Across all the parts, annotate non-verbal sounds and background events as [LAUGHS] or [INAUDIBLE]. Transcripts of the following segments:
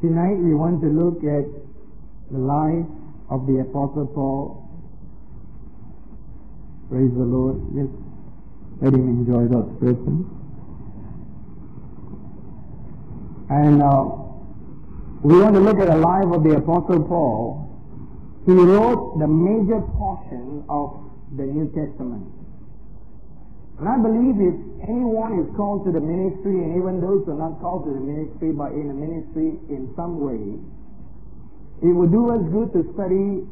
Tonight we want to look at the life of the Apostle Paul. Praise the Lord. Let him enjoy God's presence. And uh, we want to look at the life of the Apostle Paul. He wrote the major portion of the New Testament. And I believe if anyone is called to the ministry, and even those who are not called to the ministry, but in the ministry in some way, it would do us good to study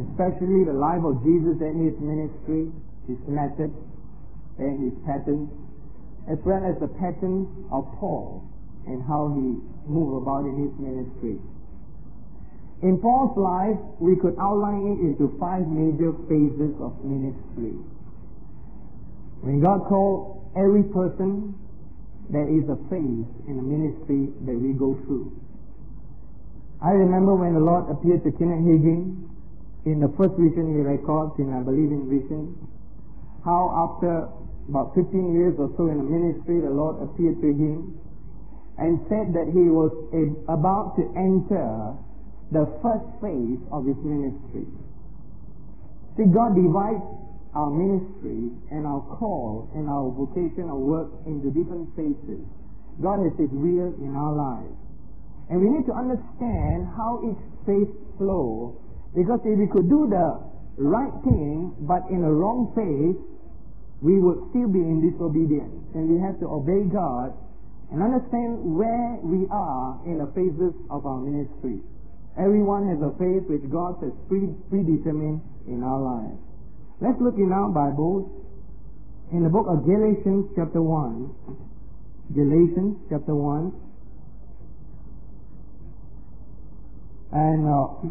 especially the life of Jesus and his ministry, his method, and his pattern, as well as the pattern of Paul and how he moved about in his ministry. In Paul's life, we could outline it into five major phases of ministry. When God called every person, there is a phase in the ministry that we go through. I remember when the Lord appeared to Kenneth Hagin in the first vision he records in I believe in vision, how after about 15 years or so in the ministry, the Lord appeared to him and said that he was about to enter the first phase of his ministry. See, God divides our ministry and our call and our vocational work into different phases. God has His will in our lives. And we need to understand how each phase flows because if we could do the right thing but in a wrong phase, we would still be in disobedience. And we have to obey God and understand where we are in the phases of our ministry. Everyone has a phase which God has predetermined in our lives. Let's look in our Bibles in the book of Galatians chapter 1. Galatians chapter 1. And uh,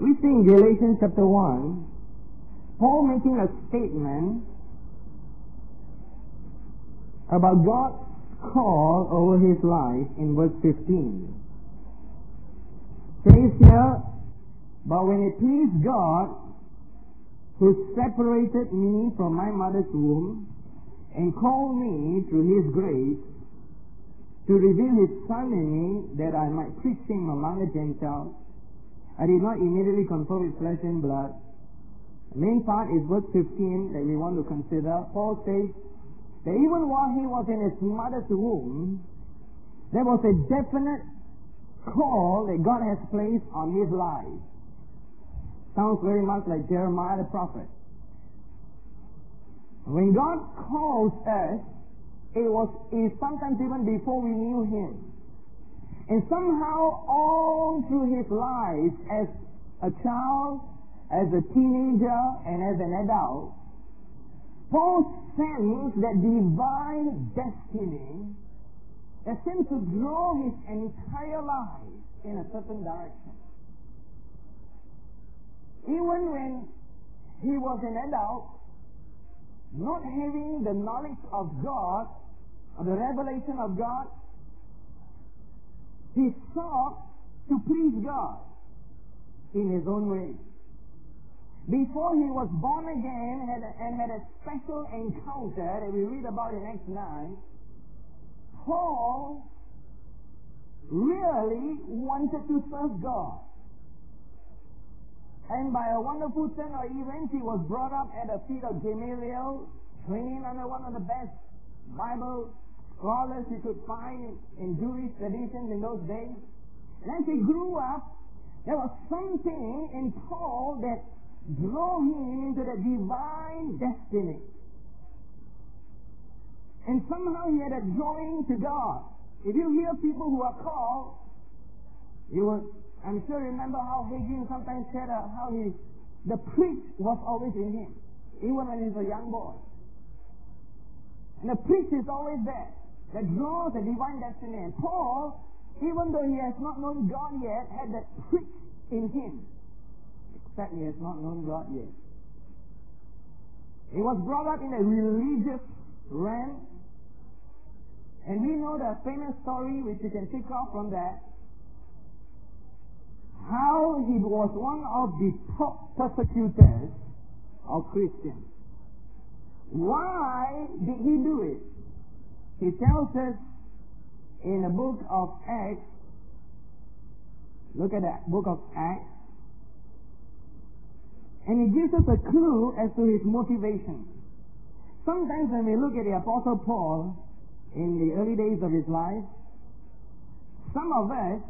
we see in Galatians chapter 1, Paul making a statement about God's call over his life in verse 15. Says here, but when it pleased God who separated me from my mother's womb and called me through his grace to reveal his son in me that I might preach him among the Gentiles. I did not immediately confer with flesh and blood. The main part is verse 15 that we want to consider. Paul says that even while he was in his mother's womb, there was a definite call that God has placed on his life. Sounds very much like Jeremiah the prophet. When God calls us, it was sometimes even before we knew Him. And somehow all through His life as a child, as a teenager, and as an adult, Paul sensed that divine destiny that seemed to draw his entire life in a certain direction. Even when he was an adult, not having the knowledge of God, or the revelation of God, he sought to please God in his own way. Before he was born again had a, and had a special encounter that we read about in Acts 9, Paul really wanted to serve God. And by a wonderful turn of events, he was brought up at the feet of Gamaliel, training under one of the best Bible scholars you could find in Jewish traditions in those days. And as he grew up, there was something in Paul that drew him into the divine destiny. And somehow he had a drawing to God. If you hear people who are called, you will I'm sure you remember how Hagin sometimes said uh, how he, the preach was always in him, even when he was a young boy. And the preach is always there, that draws the divine destiny. And Paul, even though he has not known God yet, had that preach in him, except he has not known God yet. He was brought up in a religious realm, and we know the famous story which you can pick off from that how he was one of the top persecutors of Christians. Why did he do it? He tells us in the book of Acts, Look at the book of Acts. And it gives us a clue as to his motivation. Sometimes when we look at the Apostle Paul in the early days of his life, some of us,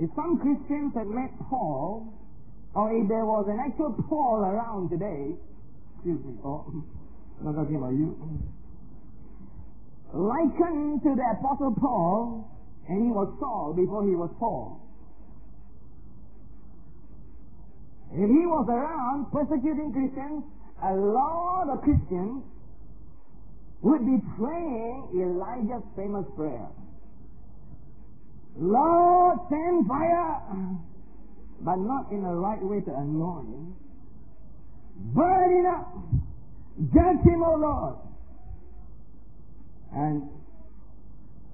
if some Christians had met Paul, or if there was an actual Paul around today, excuse me, oh, I'm not talking about you, likened to the Apostle Paul, and he was Saul before he was Paul. If he was around persecuting Christians, a lot of Christians would be praying Elijah's famous prayer. Lord, send fire, but not in the right way to annoy. Burn it up. Judge him, O Lord. And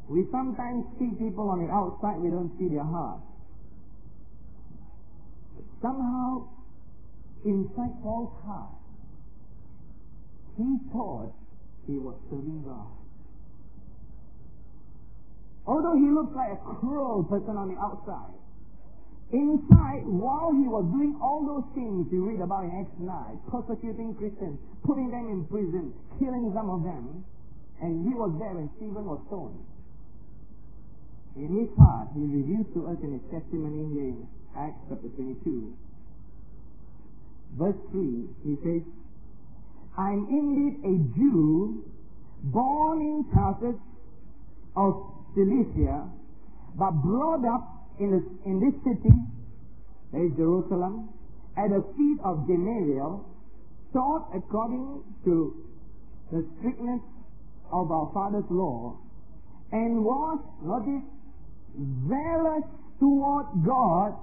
we sometimes see people on the outside, we don't see their heart But somehow inside Paul's heart, he thought he was serving God. Although he looked like a cruel person on the outside, inside, while he was doing all those things you read about in Acts 9, persecuting Christians, putting them in prison, killing some of them, and he was there when Stephen was stoned. In his heart, he reveals to us in his testimony here in Acts chapter 22. Verse 3, he says, I'm indeed a Jew, born in Tarsus of Cilicia, but brought up in this, in this city, that is Jerusalem, at the feet of Gamaliel, taught according to the strictness of our father's law, and was, notice, zealous toward God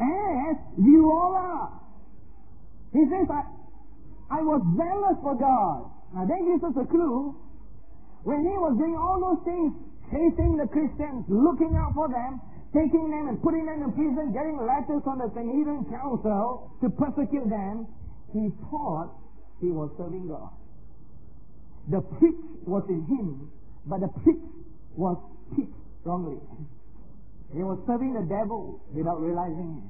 as you all are. He says, I, I was zealous for God. Now that gives us a clue. When he was doing all those things, chasing the Christians, looking out for them, taking them and putting them in prison, getting letters from the Sanhedrin Council to persecute them, he thought he was serving God. The preach was in him, but the preach was pitched wrongly. He was serving the devil without realizing it.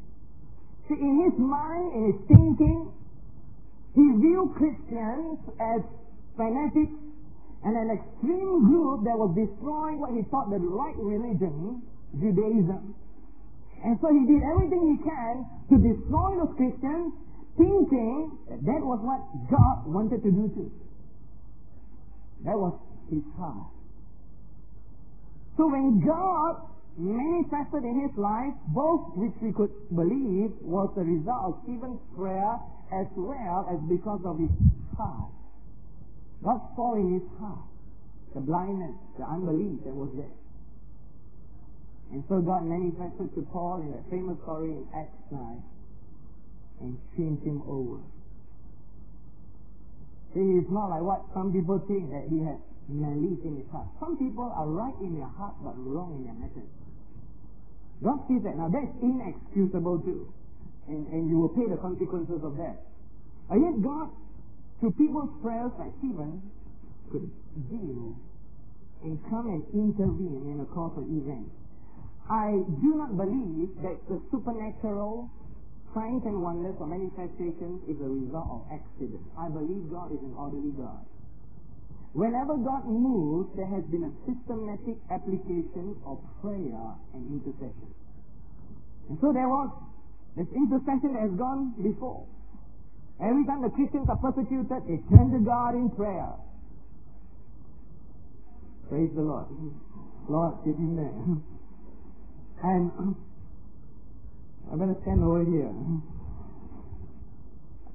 See, in his mind, in his thinking, he viewed Christians as fanatics and an extreme group that was destroying what he thought the right religion, Judaism. And so he did everything he can to destroy those Christians, thinking that that was what God wanted to do too. That was his heart. So when God manifested in his life, both which we could believe was the result of prayer as well as because of his heart. God saw in his heart the blindness, the unbelief that was there. And so God manifested to Paul in that famous story in Acts 9 and changed him over. See, it's not like what some people think that he had malice in his heart. Some people are right in their heart but wrong in their message. God sees that. Now that's inexcusable too. And, and you will pay the consequences of that. And yet God, through people's prayers like Stephen, could deal and come and intervene in a of events. I do not believe that the supernatural signs and wonders or manifestations is a result of accident. I believe God is an orderly God. Whenever God moves, there has been a systematic application of prayer and intercession. And so there was this intercession that has gone before. Every time the Christians are persecuted, they turn to God in prayer. Praise the Lord. Lord, give him there. And I'm going to stand over here.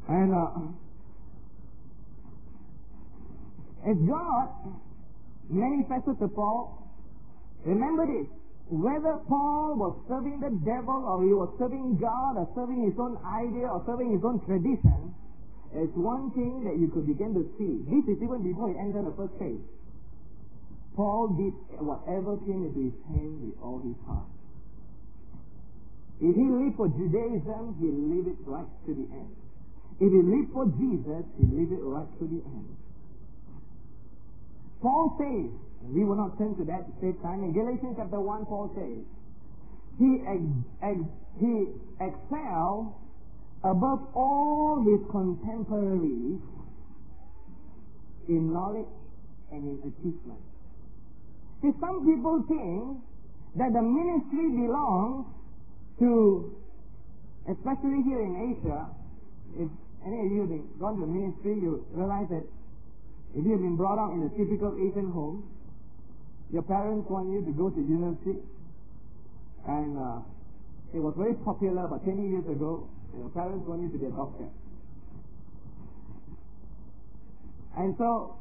And uh, as God manifested to Paul, remember this, whether Paul was serving the devil or he was serving God or serving his own idea or serving his own tradition, there's one thing that you could begin to see. This is even before he entered the first phase. Paul did whatever came into his hand with all his heart. If he lived for Judaism, he lived it right to the end. If he lived for Jesus, he lived it right to the end. Paul says, we will not turn to that save time, in Galatians chapter 1, Paul says, he, ex- ex- he excelled above all his contemporaries in knowledge and in achievement. See, some people think that the ministry belongs to, especially here in Asia, if any of you have gone to the ministry, you realize that if you've been brought up in a typical Asian home, your parents want you to go to university, and uh, it was very popular about 20 years ago. Your parents want you to be a doctor. And so,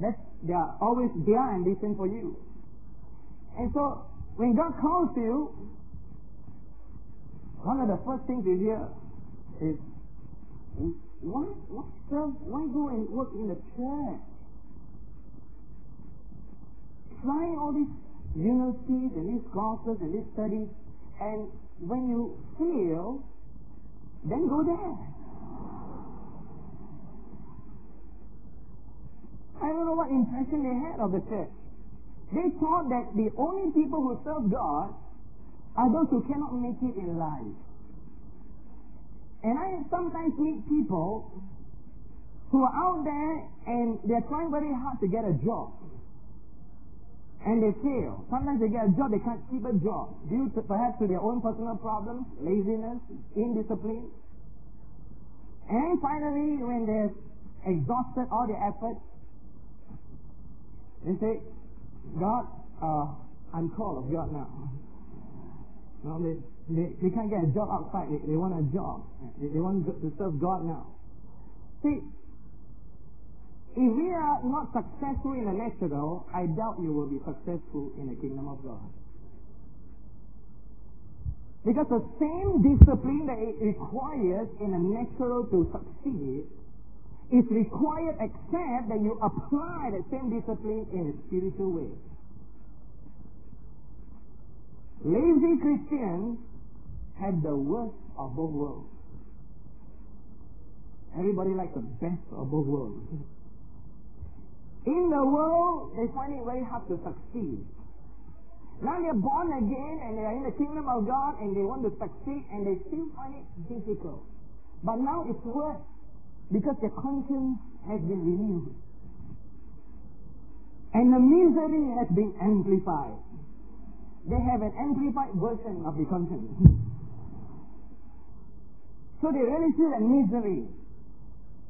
that's, they are always their ambition for you. And so, when God calls you, one of the first things you hear is, why, why, serve, why go and work in the church? Trying all these universities and these courses and these studies, and when you fail, then go there. I don't know what impression they had of the church. They thought that the only people who serve God are those who cannot make it in life. And I sometimes meet people who are out there and they're trying very hard to get a job. And they fail. Sometimes they get a job, they can't keep a job. Due to perhaps to their own personal problems, laziness, indiscipline. And finally, when they've exhausted all their efforts, they say, God, uh, I'm called of God now. No, they, they, they can't get a job outside. They, they want a job. They, they want to serve God now. See, if we are not successful in the natural, I doubt you will be successful in the kingdom of God. Because the same discipline that it requires in a natural to succeed is required except that you apply the same discipline in a spiritual way. Lazy Christians had the worst of both worlds. Everybody likes the best of both worlds. [LAUGHS] In the world, they find it very hard to succeed. Now they're born again and they are in the kingdom of God and they want to succeed and they still find it difficult. But now it's worse because their conscience has been renewed. And the misery has been amplified. They have an amplified version of the conscience. [LAUGHS] so they really feel the misery.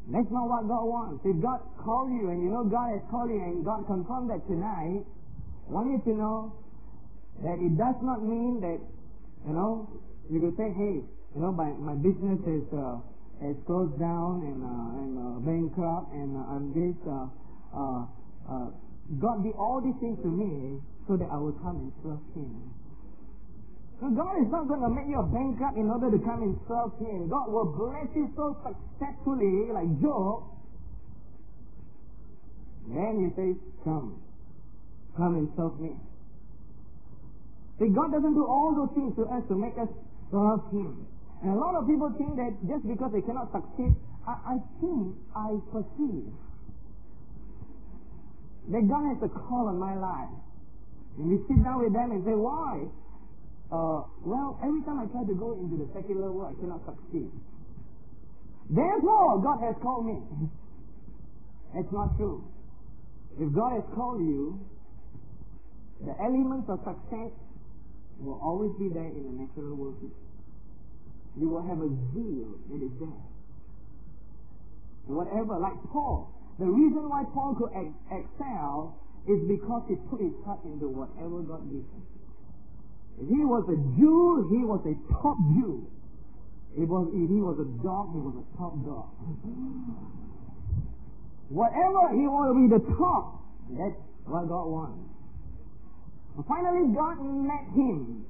That's not what God wants. If God called you and you know God has called you and God confirmed that tonight, I want you to know that it does not mean that, you know, you could say, hey, you know, my, my business is uh, has closed down and uh, I'm uh, bankrupt and uh, I'm this. Uh, uh, uh, God did all these things to me so that I will come and serve Him. God is not going to make you a bankrupt in order to come and serve Him. God will bless you so successfully, like Job. Then He says, "Come, come and serve me." See, God doesn't do all those things to us to make us serve Him. And a lot of people think that just because they cannot succeed, I, I think, I perceive that God has a call on my life. And we sit down with them and say, why? Uh, well, every time I try to go into the secular world, I cannot succeed. Therefore, God has called me. It's not true. If God has called you, the elements of success will always be there in the natural world you will have a zeal that is there. Whatever, like Paul. The reason why Paul could ex- excel is because he put his heart into whatever God gave him. He was a Jew, he was a top Jew. If, was, he was a dog, he was a top dog. Whatever he wanted to be the top, that's what God wants. Finally, God met him,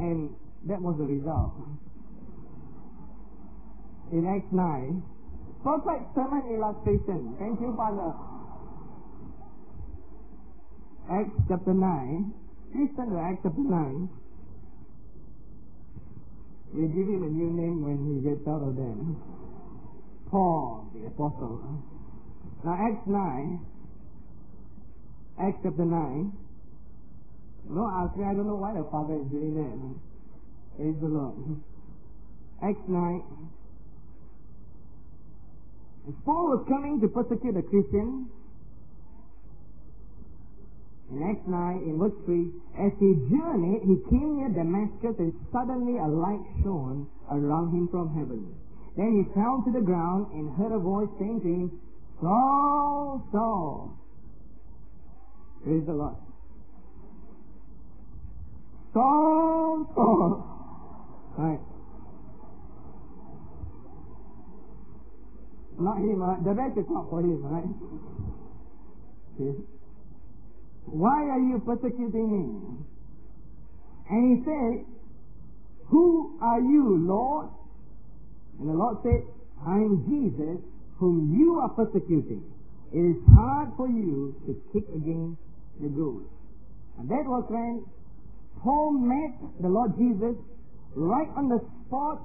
and that was the result in Acts 9. Perfect sermon illustration. Thank you, Father. Acts chapter 9. Please turn to Acts chapter 9. We give him a new name when he gets out of there. Paul, the apostle. Now, Acts 9. Acts chapter 9. No, I say I don't know why the Father is doing that. Praise the Lord. Acts 9. As Paul was coming to persecute the Christians, Acts 9, in verse 3, as he journeyed, he came near Damascus, and suddenly a light shone around him from heaven. Then he fell to the ground and heard a voice saying to him, Saul, Saul. Praise the Lord. Saul, Saul. Right. Not him, right? The rest is not for him, right? See? Why are you persecuting me? And he said, Who are you, Lord? And the Lord said, I am Jesus whom you are persecuting. It is hard for you to kick against the goads. And that was when Paul met the Lord Jesus right on the spot.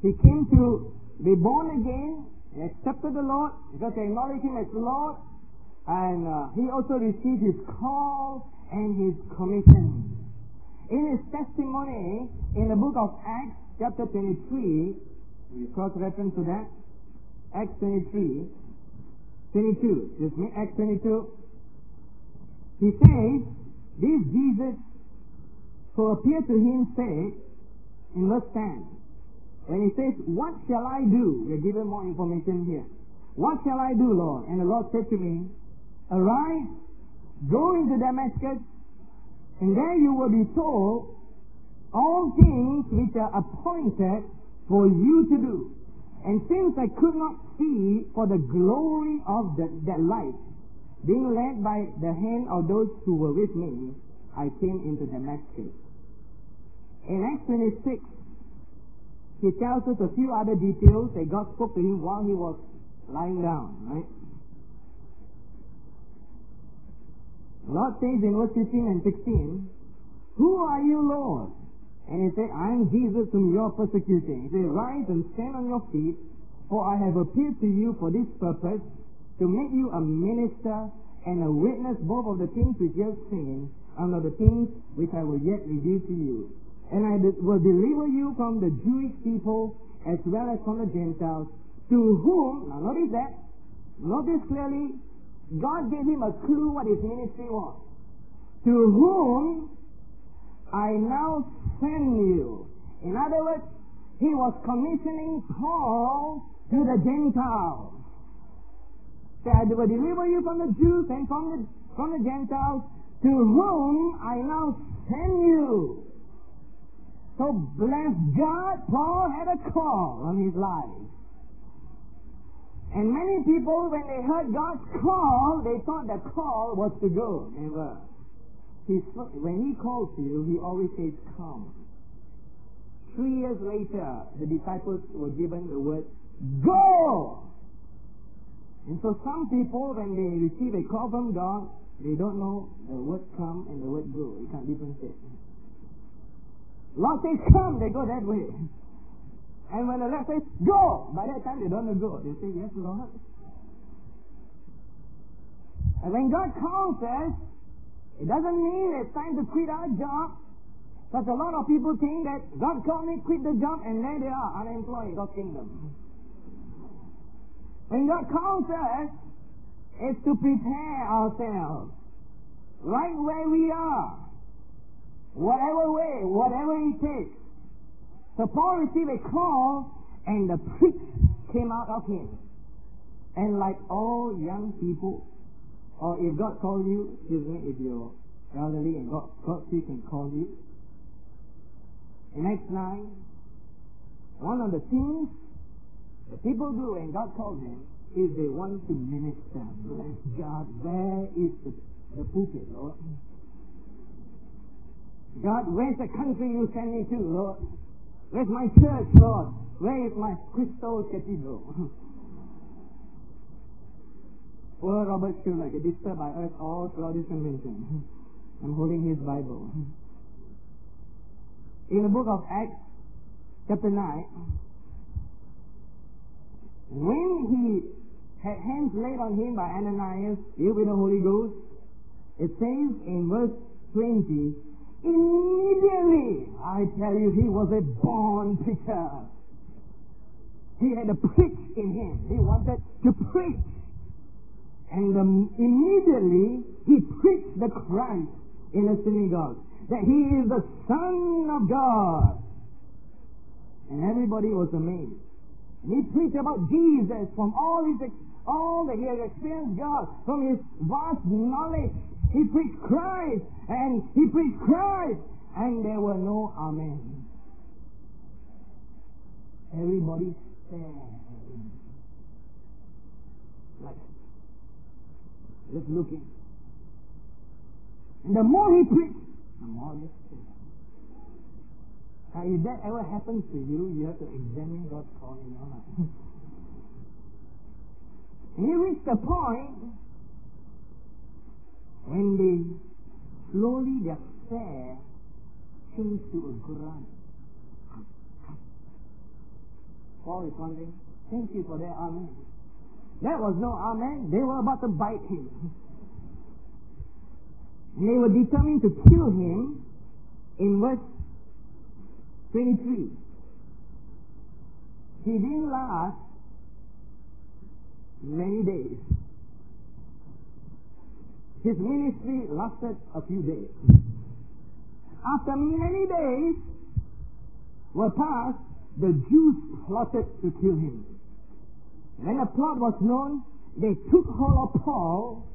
He came to be born again. Accepted the Lord because he acknowledged him as the Lord. And uh, he also received his call and his commission. In his testimony in the book of Acts, chapter 23, cross reference to that. Acts 23, 22. Excuse me, Acts 22. He says, this Jesus who appeared to him said, in verse 10, when he says, What shall I do? We're given more information here. What shall I do, Lord? And the Lord said to me, Arise, go into Damascus, and there you will be told all things which are appointed for you to do. And since I could not see for the glory of the, that light, being led by the hand of those who were with me, I came into Damascus. In Acts 26, he tells us a few other details that God spoke to him while he was lying down, right? The Lord says in verse 15 and 16, Who are you, Lord? And he said, I am Jesus whom you are persecuting. He said, Rise and stand on your feet, for I have appeared to you for this purpose, to make you a minister and a witness both of the things which you have seen and of the things which I will yet reveal to you. And I will deliver you from the Jewish people as well as from the Gentiles, to whom, now notice that, notice clearly, God gave him a clue what his ministry was. To whom I now send you. In other words, he was commissioning Paul to the Gentiles. Say, I will deliver you from the Jews and from the, from the Gentiles, to whom I now send you. So bless God, Paul had a call on his life. And many people, when they heard God's call, they thought the call was to go. Never. He's, when he calls you, he always says, come. Three years later, the disciples were given the word, go! And so some people, when they receive a call from God, they don't know the word come and the word go. You can't differentiate. Lord says come, they go that way. And when the Lord says go, by that time they don't go. They say yes, Lord. And when God calls us, it doesn't mean it's time to quit our job. But a lot of people think that God called me, quit the job, and there they are, unemployed God's kingdom. When God calls us, it's to prepare ourselves right where we are. Whatever way, whatever it takes. So Paul received a call, and the prick came out of him. And like all young people, or if God calls you, excuse me, if you're elderly and God, God still can call you. In Acts 9, one of the things that people do when God calls them is they want to minister. Bless God, where is the, the pulpit, Lord? God, where's the country you send me to, Lord? Where's my church, Lord? Where is my crystal cathedral? [LAUGHS] Poor Robert Schuller disturbed by us all throughout this convention. [LAUGHS] I'm holding his Bible. [LAUGHS] In the book of Acts, chapter 9, when he had hands laid on him by Ananias, filled with the Holy Ghost, it says in verse 20, Immediately, I tell you, he was a born preacher. He had a preach in him. He wanted to preach. And um, immediately, he preached the Christ in the synagogue. That he is the Son of God. And everybody was amazed. And he preached about Jesus from all his all that he had experienced God, from his vast knowledge. He preached Christ, and he preached Christ, and there were no Amen. Everybody stared like just looking. And the more he preached, the more they stared. Now, if that ever happens to you, you have to examine God's call in your life. he reached the point when they slowly their stare changed to a grunt. Paul is wondering, thank you for that amen. That was no amen. They were about to bite him. And they were determined to kill him in verse 23. He didn't last many days. His ministry lasted a few days. After many days were passed, the Jews plotted to kill him. When the plot was known, they took hold of Paul,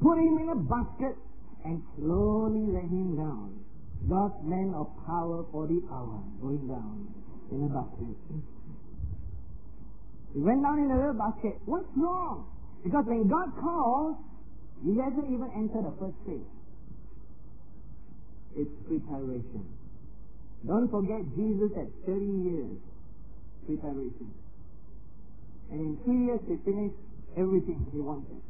put him in a basket, and slowly let him down. God's man of power for the hour going down in a basket. He went down in a little basket. What's wrong? Because when God calls, he hasn't even entered the first phase. It's preparation. Don't forget Jesus had 30 years preparation. And in three years he finished everything he wanted.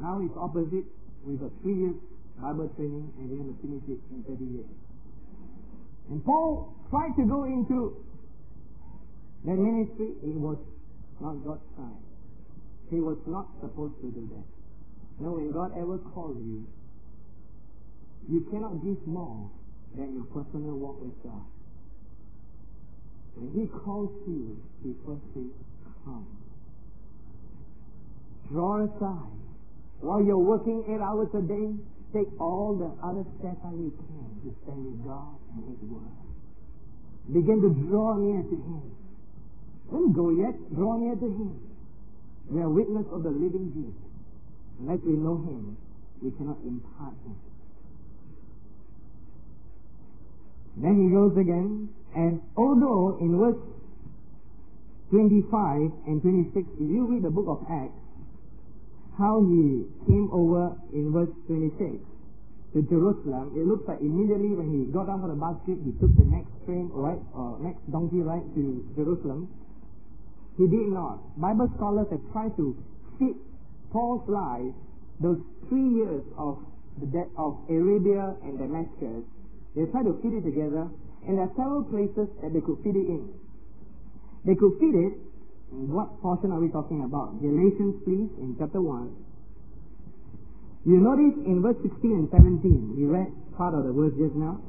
Now it's opposite. We've got three years Bible training and we're going to finish it in 30 years. And Paul tried to go into that ministry. It was not God's time. He was not supposed to do that. No, when God ever calls you, you cannot give more than your personal walk with God. When He calls you, He first says, Come. Draw aside. While you're working eight hours a day, take all the other steps that you can to spend with God and His Word. Begin to draw near to Him. Don't go yet, draw near to Him. We are witness of the living Jesus. Unless we know Him, we cannot impart Him. Then he goes again, and although in verse 25 and 26, if you read the book of Acts, how he came over in verse 26 to Jerusalem, it looks like immediately when he got down from the basket, he took the next train, right, or next donkey ride to Jerusalem. He did not. Bible scholars have tried to fit Paul's life, those three years of the death of Arabia and Damascus, they tried to fit it together, and there are several places that they could fit it in. They could fit it, what portion are we talking about? Galatians, please, in chapter 1. You notice in verse 16 and 17, we read part of the verse just now.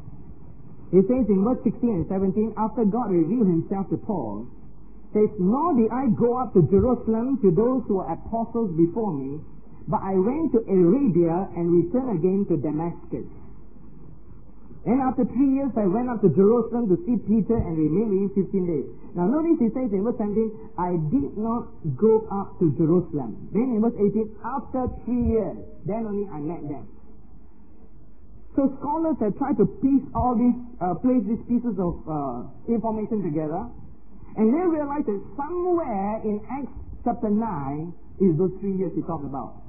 It says in verse 16 and 17, after God revealed himself to Paul, says, Nor did I go up to Jerusalem to those who were apostles before me, but I went to Arabia and returned again to Damascus. And after three years, I went up to Jerusalem to see Peter and remained with him 15 days. Now notice he says in verse 17, I did not go up to Jerusalem. Then in verse 18, after three years, then only I met them. So scholars have tried to piece all these, uh, place these pieces of uh, information together, and they realize that somewhere in Acts chapter 9 is those three years he talked about.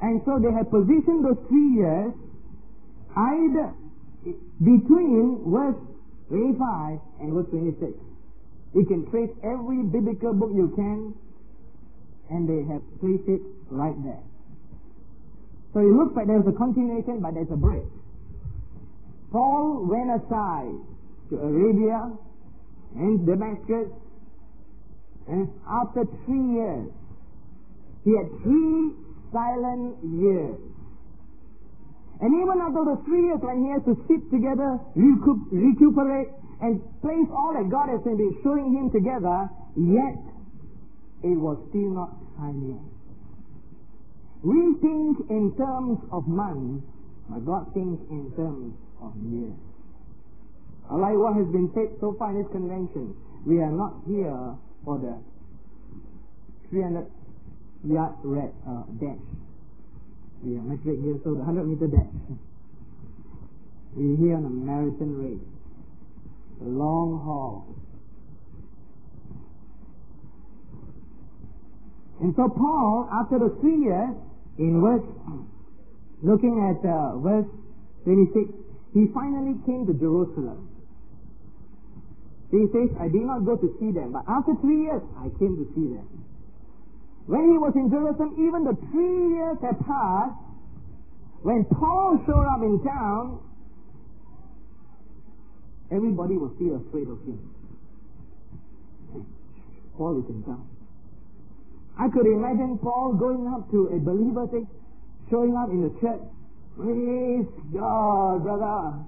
And so they have positioned those three years either between verse 25 and verse 26. You can trace every biblical book you can, and they have placed it right there. So it looks like there's a continuation, but there's a break. Paul went aside to Arabia and Damascus, and after three years, he had three silent years. And even after the three years when he has to sit together, recuperate, and place all that God has been showing him together, yet it was still not time yet. We think in terms of months, but God thinks in terms of years. What has been said so far in this convention. We are not here for the 300 yard red, uh, dash. We are metric here, so the 100 meter dash. We're here on a marathon race, a long haul. And so Paul, after the three years, in verse, looking at uh, verse 26, he finally came to Jerusalem. He says, I did not go to see them, but after three years, I came to see them. When he was in Jerusalem, even the three years had passed. When Paul showed up in town, everybody was still afraid of him. Paul is in town. I could imagine Paul going up to a believer, thing, showing up in the church. Praise God, brother.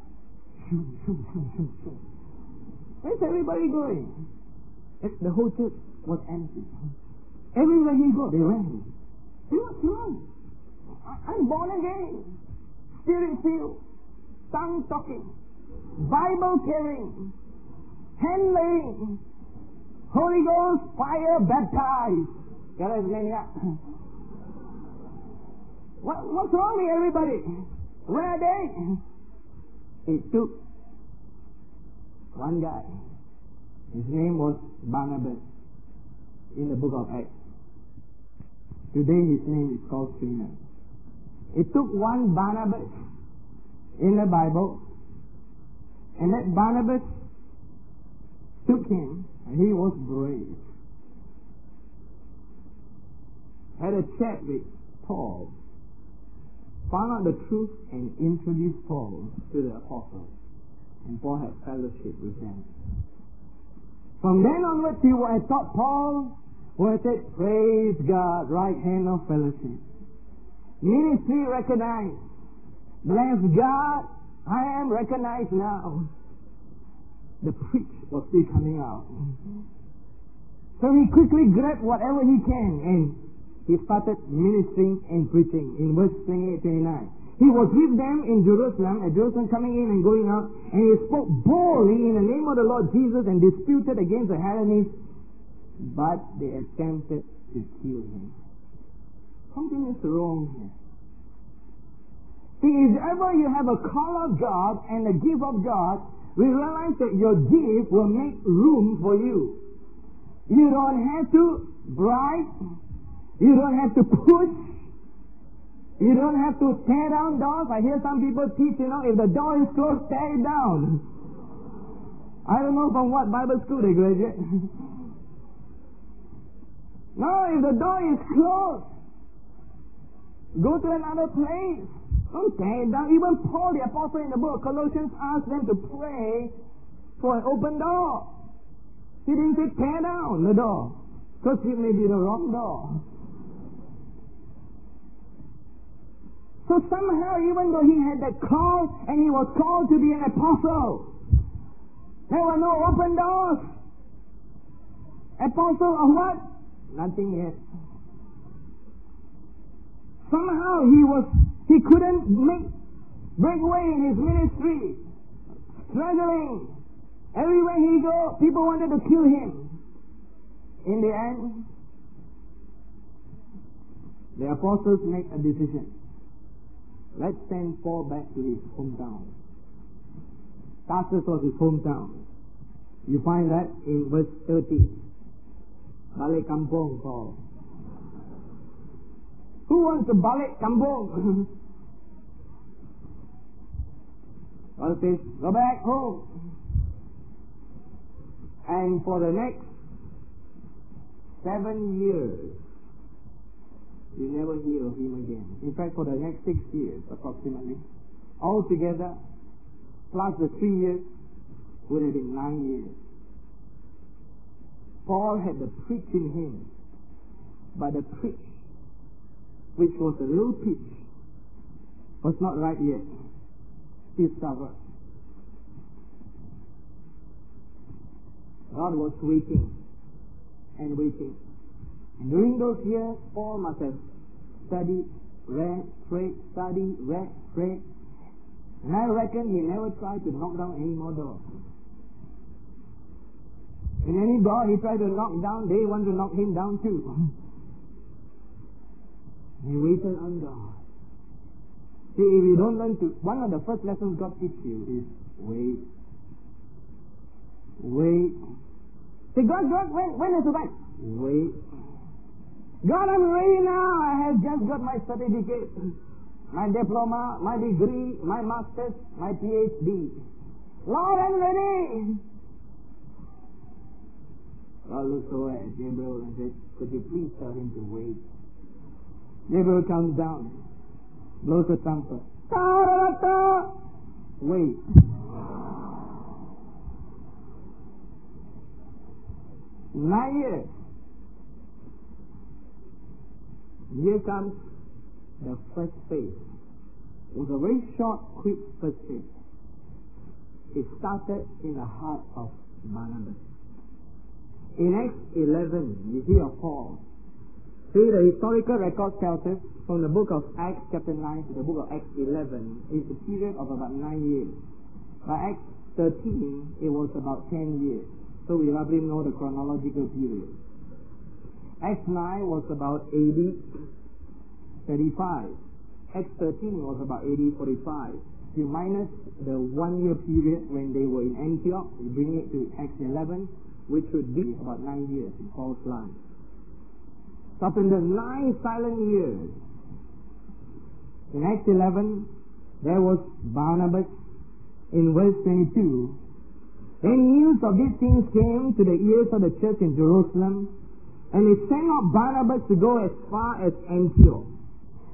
[LAUGHS] Where's everybody going? The whole church was empty. Everywhere he go, they ran. He was wrong. I'm born again. Spirit filled. Tongue talking. Bible carrying. Hand laying. Holy Ghost fire baptized. Up. What, what's wrong with everybody? Where are they? It took one guy. His name was Barnabas in the book of Acts. Today his name is called Simeon. It took one Barnabas in the Bible, and that Barnabas took him, and he was brave had a chat with Paul, found out the truth, and introduced Paul to the apostles. And Paul had fellowship with them. From then onwards, he had taught Paul, had said, Praise God, right hand of fellowship. Ministry recognized. Bless God, I am recognized now. The preach was still coming out. So he quickly grabbed whatever he can and he started ministering and preaching in verse 28 29. He was with them in Jerusalem, at Jerusalem coming in and going out, and he spoke boldly in the name of the Lord Jesus and disputed against the Hellenists, but they attempted to kill him. Something is wrong here. See, if ever you have a call of God and a gift of God, we realize that your gift will make room for you. You don't have to bribe, you don't have to push. You don't have to tear down doors. I hear some people teach, you know, if the door is closed, tear it down. I don't know from what Bible school they graduate. [LAUGHS] no, if the door is closed, go to another place. Don't tear it down. Even Paul the apostle in the book Colossians asked them to pray for an open door. He didn't say tear down the door. Because it may be the wrong door. So somehow, even though he had that call and he was called to be an apostle, there were no open doors. Apostle of what? Nothing yet. Somehow he was, he couldn't make, break away in his ministry. Struggling. Everywhere he go, people wanted to kill him. In the end, the apostles make a decision. Let's send Paul back to his hometown. Tarsus was his hometown. You find that in verse 30. Balik kampung, Paul. Who wants to balik kampung? [LAUGHS] Paul says, go back home. And for the next seven years, you never hear of him again. In fact, for the next six years, approximately, altogether, plus the three years, would have been nine years. Paul had the preach in him, but the preach, which was a low pitch, was not right yet. He suffered. God was waiting and waiting. And during those years, Paul must have studied, read, prayed, studied, read, prayed. And I reckon he never tried to knock down any more doors. In any door he tried to knock down, they want to knock him down too. He waited on God. See, if you don't learn to, one of the first lessons God teaches you is wait. Wait. See, God, God, when, when is the time? Wait. God, I'm ready now. I have just got my certificate, my diploma, my degree, my master's, my PhD. Lord, I'm ready. God looks over at Gabriel and says, could you please tell him to wait? Gabriel comes down, blows a trumpet. Wait. Nine years. Here comes the first phase. It was a very short, quick first phase. It started in the heart of Barnabas. In Acts 11, you see a Paul. See, the historical record tells us from the book of Acts chapter 9 to the book of Acts 11 is a period of about 9 years. By Acts 13, it was about 10 years. So we roughly know the chronological period. Acts 9 was about AD 35. Acts 13 was about AD 45. You minus the one year period when they were in Antioch, you bring it to Acts 11, which would be about nine years in Paul's life. So in the nine silent years, in Acts 11, there was Barnabas. In verse 22, then news of these things came to the ears of the church in Jerusalem, and they sent out Barnabas to go as far as Antioch.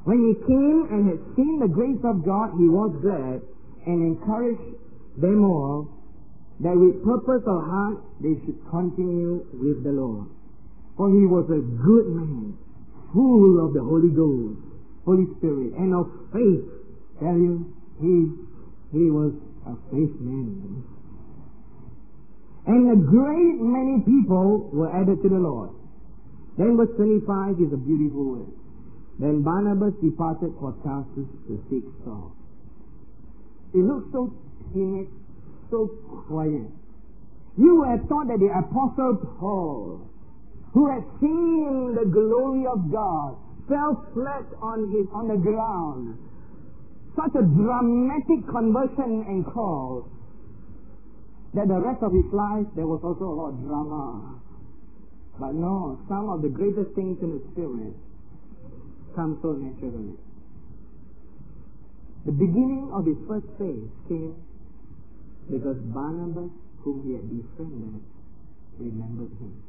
When he came and had seen the grace of God, he was glad and encouraged them all that with purpose of heart they should continue with the Lord. For he was a good man, full of the Holy Ghost, Holy Spirit, and of faith. Tell you, he, he was a faith man. And a great many people were added to the Lord. Then verse 25 is a beautiful word. Then Barnabas departed for Tarsus to seek Saul. He looked so timid, so quiet. You would have thought that the Apostle Paul, who had seen the glory of God, fell flat on his on the ground. Such a dramatic conversion and call that the rest of his life there was also a lot of drama. But no, some of the greatest things in the spirit come so naturally. The beginning of his first phase came because Barnabas, whom he had befriended, remembered him.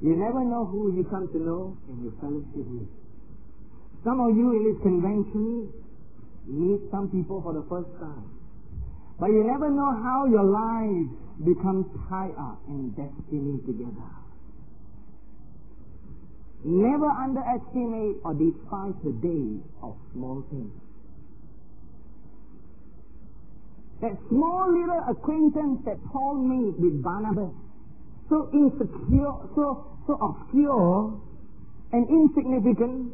You never know who you come to know in your fellowship with. Some of you in this convention meet some people for the first time. But you never know how your lives become tied up in destiny together. Never underestimate or despise the day of small things. That small little acquaintance that Paul made with Barnabas, so insecure, so, so obscure and insignificant,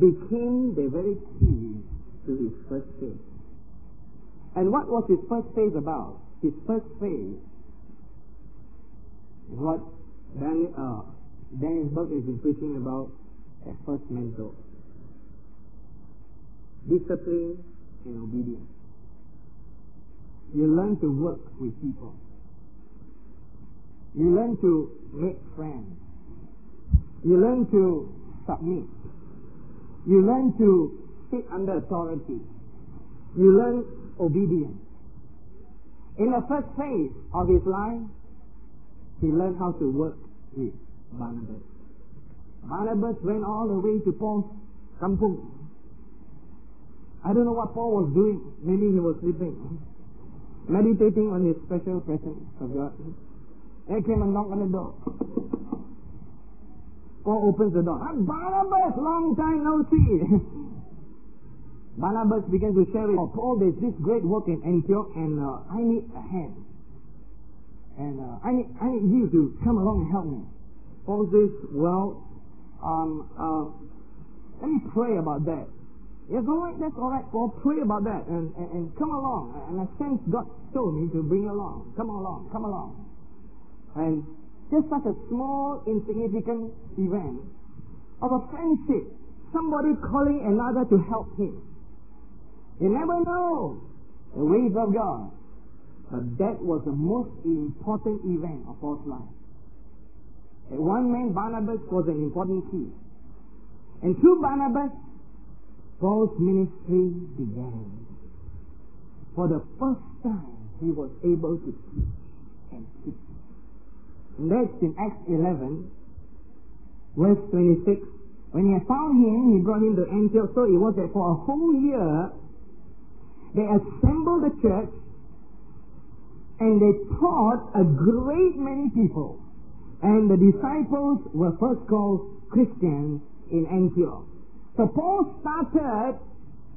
became the very key to his first faith. And what was his first phase about? His first phase is what Daniel, uh, Daniel Burke has been preaching about as first mentor. Discipline and obedience. You learn to work with people. You learn to make friends. You learn to submit. You learn to sit under authority. You learn obedience. In the first phase of his life, he learned how to work with Barnabas. Barnabas went all the way to Paul's kampung. I don't know what Paul was doing. Maybe he was sleeping, [LAUGHS] meditating on his special presence of God. There came a knock on the door. Paul opens the door. Ah, Barnabas, long time no see. [LAUGHS] Barnabas began to share with Paul, there's this great work in Antioch and uh, I need a hand. And uh, I, need, I need you to come along and help me. Paul this? well, um, uh, let me pray about that. Yes, all right, that's all right, Well, Pray about that and, and, and come along. And I sense God told me to bring along. Come along, come along. And just such a small, insignificant event of a friendship, somebody calling another to help him. You never know the ways of God. But that was the most important event of Paul's life. One man, Barnabas, was an important key. And through Barnabas, Paul's ministry began. For the first time, he was able to teach and teach. And that's in Acts 11, verse 26. When he found him, he brought him to Antioch. So it was that for a whole year, they assembled the church and they taught a great many people. And the disciples were first called Christians in Antioch. So Paul started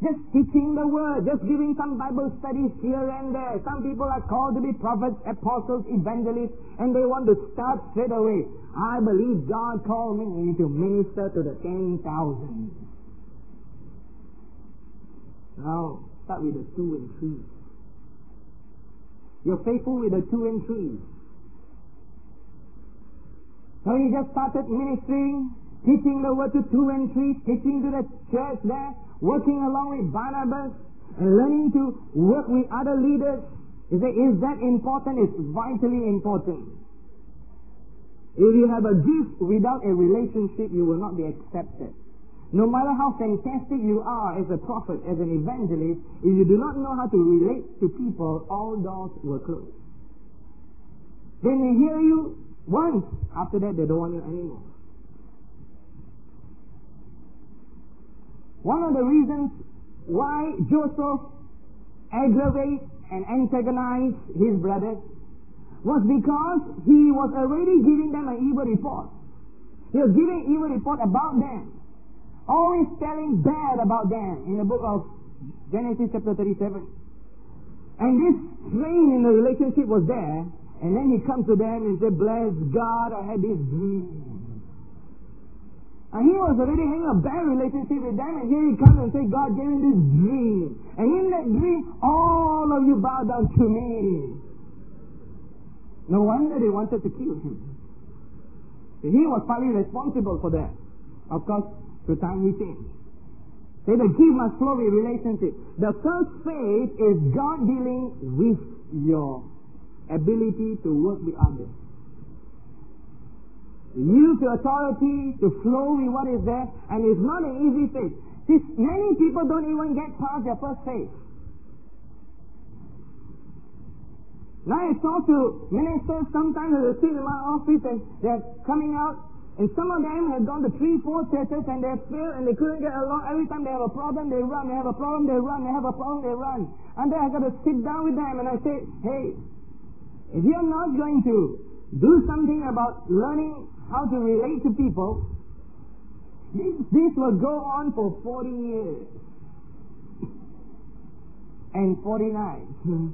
just teaching the word, just giving some Bible studies here and there. Some people are called to be prophets, apostles, evangelists, and they want to start straight away. I believe God called me to minister to the 10,000. Now, start with the two and three. You're faithful with the two and three. So he just started ministering, teaching the word to two and three, teaching to the church there, working along with Barnabas, and learning to work with other leaders. You say, is that important? It's vitally important. If you have a gift without a relationship, you will not be accepted. No matter how fantastic you are as a prophet, as an evangelist, if you do not know how to relate to people, all doors will close. They may hear you once, after that they don't want you anymore. One of the reasons why Joseph aggravated and antagonized his brothers was because he was already giving them an evil report. He was giving evil report about them. Always telling bad about them in the book of Genesis chapter 37. And this strain in the relationship was there. And then he comes to them and said, Bless God, I had this dream. And he was already having a bad relationship with them, and here he comes and says, God gave him this dream. And in that dream, all of you bow down to me. No wonder they wanted to kill him. He was partly responsible for that. Of course, through time he changed. Say the gift must flow with relationship. The first faith is God dealing with your ability to work with others. Use the authority to flow with what is there, and it's not an easy thing. See, many people don't even get past their first phase. Now I talk to ministers sometimes they sit in my office and they're coming out and some of them have gone to three, four churches and they failed and they couldn't get along. Every time they have a problem, they run. They have a problem, they run. They have a problem, they run. And then I got to sit down with them and I say, hey, if you're not going to do something about learning how to relate to people, this will go on for 40 years. And 49.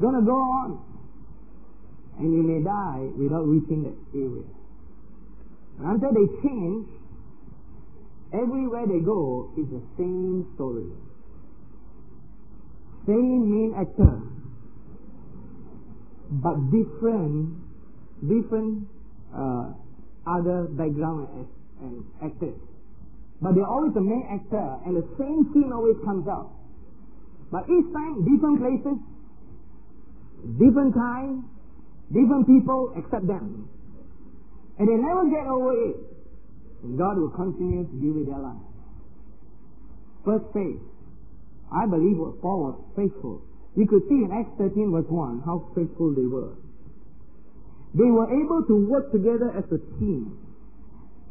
Gonna go on. And you may die without reaching that area. And until they change, everywhere they go is the same story. Same main actor. But different different uh, other background and, and actors. But they're always the main actor, and the same scene always comes out. But each time, different places, different time, different people accept them. And they never get over it. And God will continue to deal with their life. First faith. I believe what Paul was faithful. You could see in Acts 13 verse 1 how faithful they were. They were able to work together as a team.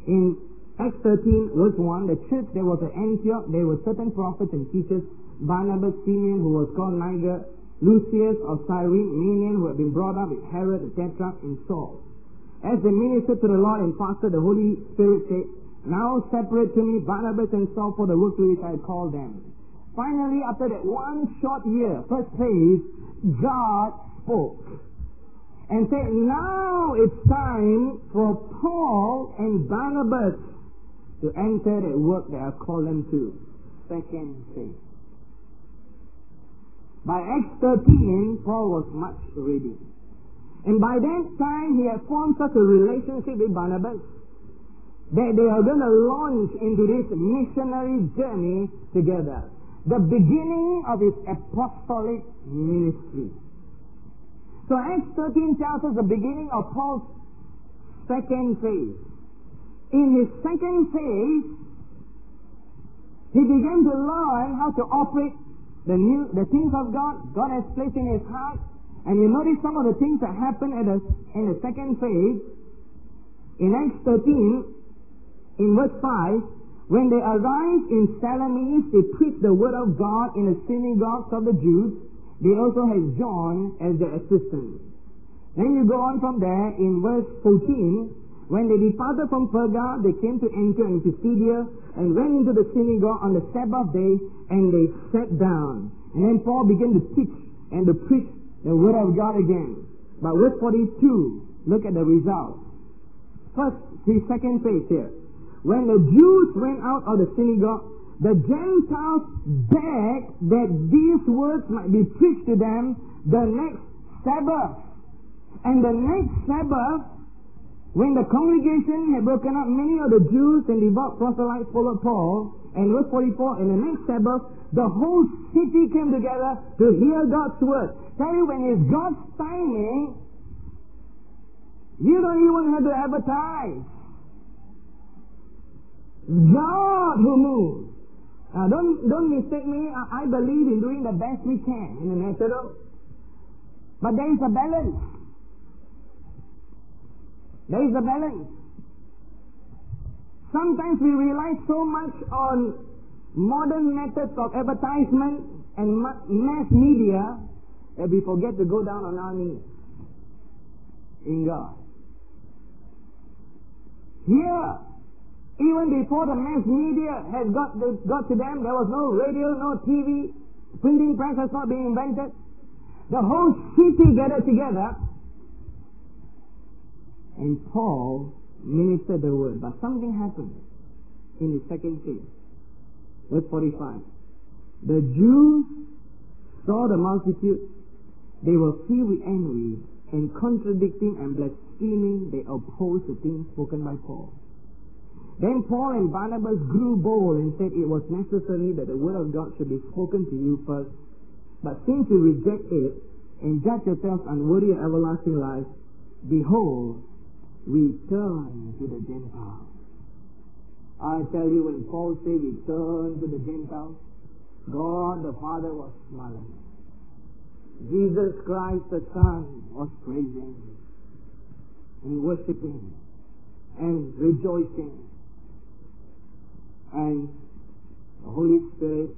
In Acts 13, verse 1, the church, there was an Antioch, there were certain prophets and teachers, Barnabas, Simeon, who was called Niger, Lucius of Cyrene, Manaen, who had been brought up with Herod the Tetrarch, and Saul. As they ministered to the Lord and fasted, the Holy Spirit said, Now separate to me Barnabas and Saul for the work to which I called them. Finally, after that one short year, first phase, God spoke and said, now it's time for Paul and Barnabas to enter the work that I've called them to. Second phase. By Acts 13, Paul was much ready. And by that time, he had formed such a relationship with Barnabas that they are going to launch into this missionary journey together. The beginning of his apostolic ministry. So Acts 13 tells us the beginning of Paul's second phase. In his second phase, he began to learn how to operate the new, the things of God God has placed in his heart. And you notice some of the things that happen at the, in the second phase. In Acts 13, in verse 5, when they arrived in Salamis, they preached the word of God in the synagogues of the Jews. They also had John as their assistant. Then you go on from there in verse 14. When they departed from Perga, they came to Antioch in Pisidia and went into the synagogue on the Sabbath day and they sat down. And then Paul began to teach and to preach the word of God again. But verse 42, look at the result. First, the second phase here. When the Jews went out of the synagogue, the Gentiles begged that these words might be preached to them the next Sabbath. And the next Sabbath, when the congregation had broken up, many of the Jews and devout proselytes followed Paul. And verse 44, in the next Sabbath, the whole city came together to hear God's word. Tell you, when it's God's timing, you don't even have to advertise. God who moves. Now, don't, don't mistake me. I, I believe in doing the best we can in the natural. But there is a balance. There is a balance. Sometimes we rely so much on modern methods of advertisement and mass media that we forget to go down on our knees in God. Here, even before the mass media had got, the, got to them, there was no radio, no TV, printing press has not been invented. The whole city gathered together and Paul ministered the word. But something happened in the second phase. Verse 45. The Jews saw the multitude. They were filled with envy and contradicting and blaspheming. They opposed the things spoken by Paul. Then Paul and Barnabas grew bold and said it was necessary that the word of God should be spoken to you first. But since you reject it and judge yourselves unworthy of everlasting life, behold, Return to the Gentiles. I tell you, when Paul said return to the Gentiles, God the Father was smiling. Jesus Christ the Son was praising and worshiping and rejoicing. And the Holy Spirit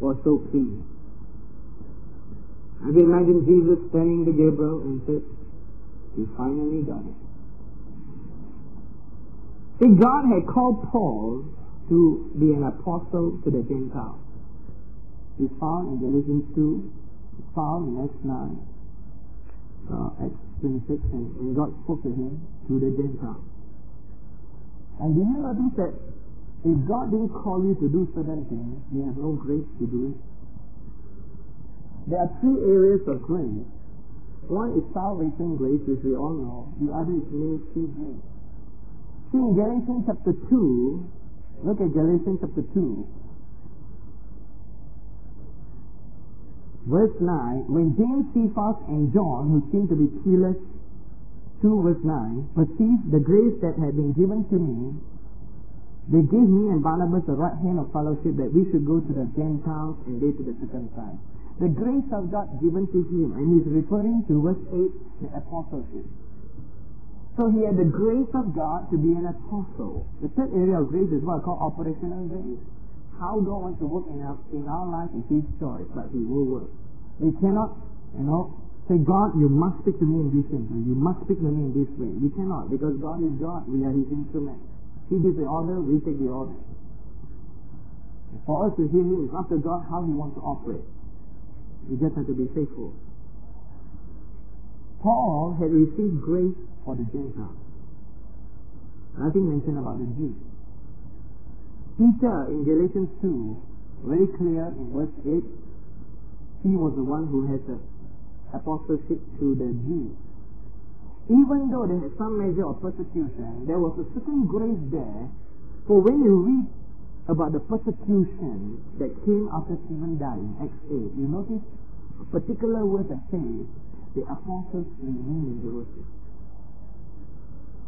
was so pleased. I can imagine Jesus turning to Gabriel and said, he finally got it. See, God had called Paul to be an apostle to the Gentiles. It's found in Galatians 2, it's found in Acts 9, uh, Acts 26, and, and God spoke to him to the Gentiles. And do you notice that if God didn't call you to do certain things, you have no grace to do it? There are three areas of grace one is salvation grace, which we all know. The other is ministry grace. See in Galatians chapter 2, look at Galatians chapter 2. Verse 9, when James, Cephas, and John, who seemed to be peerless, 2 verse 9, perceived the grace that had been given to me, they gave me and Barnabas the right hand of fellowship that we should go to the Gentiles and they to the circumcised the grace of God given to him. And he's referring to verse 8, the apostleship. So he had the grace of God to be an apostle. The third area of grace is what I call operational grace. How God wants to work in our, in our life is his choice, but he will work. We cannot, you know, say, God, you must speak to me in this way. You must speak to me in this way. We cannot, because God is God. We are his instrument. He gives the order, we take the order. For us to hear Him is after God how He wants to operate. We just have to be faithful. Paul had received grace for the Gentiles. Nothing mentioned about the Jews. Peter in Galatians 2, very clear in verse 8, he was the one who had the apostleship to the Jews. Even though they had some measure of persecution, there was a certain grace there. For when you read about the persecution that came after Stephen died in Acts 8, you notice a particular word that says the apostles remained in Jerusalem.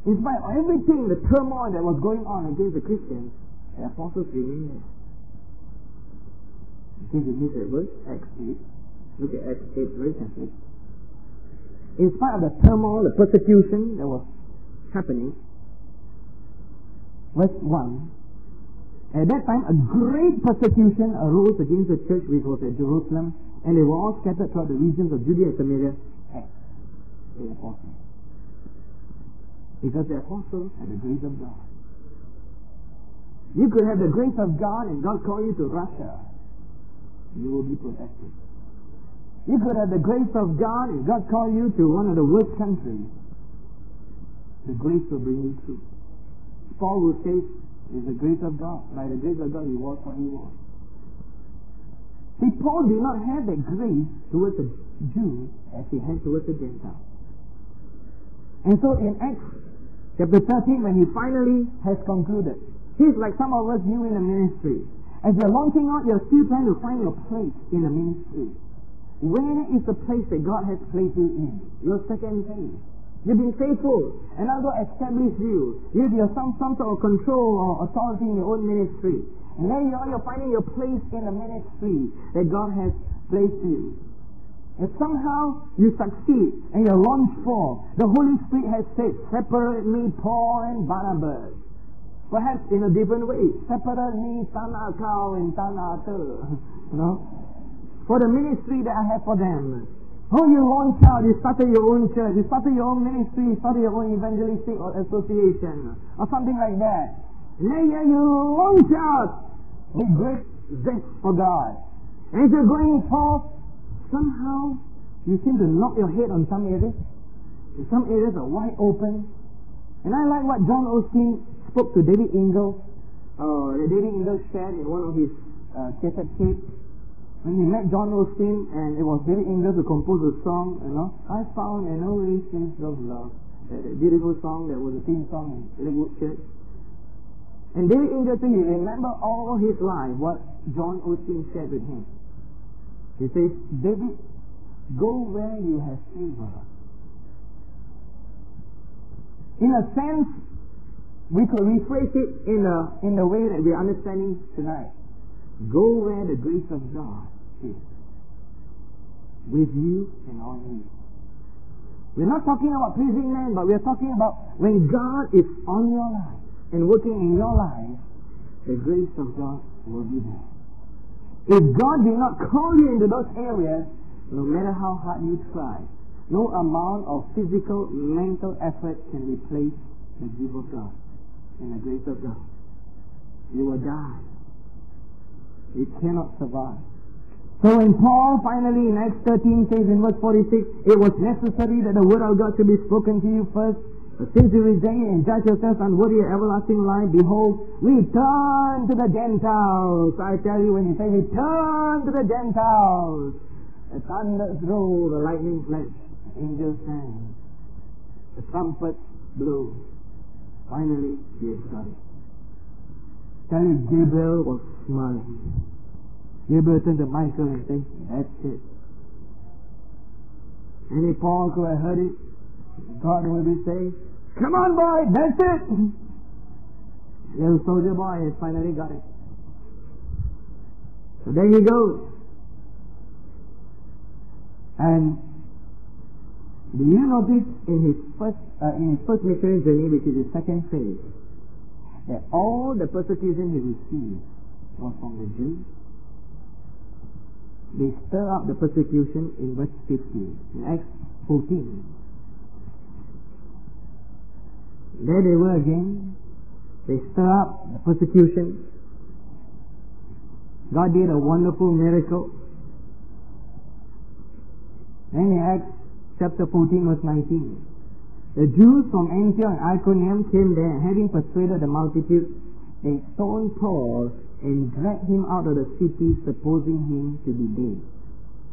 In spite of everything, the turmoil that was going on against the Christians, the apostles remained there. In case you missed that verse, Acts 8, look at Acts 8 very carefully. In spite of the turmoil, the persecution that was happening, verse 1, at that time, a great persecution arose against the church which was at Jerusalem, and they were all scattered throughout the regions of Judea and Samaria, the apostles. Because the apostles had the grace of God. You could have the grace of God and God call you to Russia. You will be protected. You could have the grace of God and God call you to one of the worst countries. The grace will bring you through. Paul will say, it's the grace of God. By the grace of God, he was what he was. See, Paul did not have the grace towards the Jews as he had towards the Gentiles. And so in Acts chapter 13, when he finally has concluded, he's like some of us new in the ministry. As you're launching out, you're still trying to find your place in the ministry. Where is the place that God has placed you in? Your second thing. You've been faithful, and now God established you. You have some, some sort of control or authority in your own ministry. And then you are, you're finding your place in the ministry that God has placed you. And somehow you succeed and you're launched for. The Holy Spirit has said, separate me, Paul and Barnabas. Perhaps in a different way. Separate me, Tana Kau and Tana [LAUGHS] You know? For the ministry that I have for them. Oh, you launch out, you started your own church, you started your own ministry, you started your own evangelistic association, or something like that. And then you launch out with great zest for God. As you're going forth, somehow you seem to knock your head on some areas. Some areas are wide open. And I like what John Osteen spoke to David Ingles. Uh, David Ingles shared in one of his uh, cassette tapes. When he met John Osteen, and it was David Ingles to compose a song, you know, I found an oasis of love. A beautiful song that was a theme song in Lakewood Church. And Ingles said he remembered all his life what John Osteen shared with him. He says, David, go where you have favor. In a sense, we could rephrase it in a in the way that we're understanding tonight. Go where the grace of God With you and on you. We're not talking about pleasing men, but we're talking about when God is on your life and working in your life, the grace of God will be there. If God did not call you into those areas, no matter how hard you try, no amount of physical, mental effort can replace the gift of God and the grace of God. You will die. You cannot survive. So when Paul finally in Acts 13 says in verse 46, it was necessary that the word of God should be spoken to you first, but since you reject it and judge yourselves unworthy of everlasting life, behold, we turn to the Gentiles. I tell you, when he says we turn to the Gentiles, the thunders roll, the lightning flash, angels sang, the trumpets blew. Finally, he is got. Tell you, Gabriel was smiling. Gabriel turned to Michael and said, That's it. Any Paul could have heard it, God will be saying, Come on, boy, that's it. Little soldier boy has finally got it. So there he goes. And do you notice in his first uh, in his first missionary journey, which is his second phase, that all the persecution he received was from the Jews? They stir up the persecution in verse 15, in Acts 14. There they were again, They stir up the persecution. God did a wonderful miracle. Then in Acts chapter 14 verse 19. The Jews from Antioch and Iconium came there, having persuaded the multitude, they stoned Paul and dragged him out of the city, supposing him to be dead.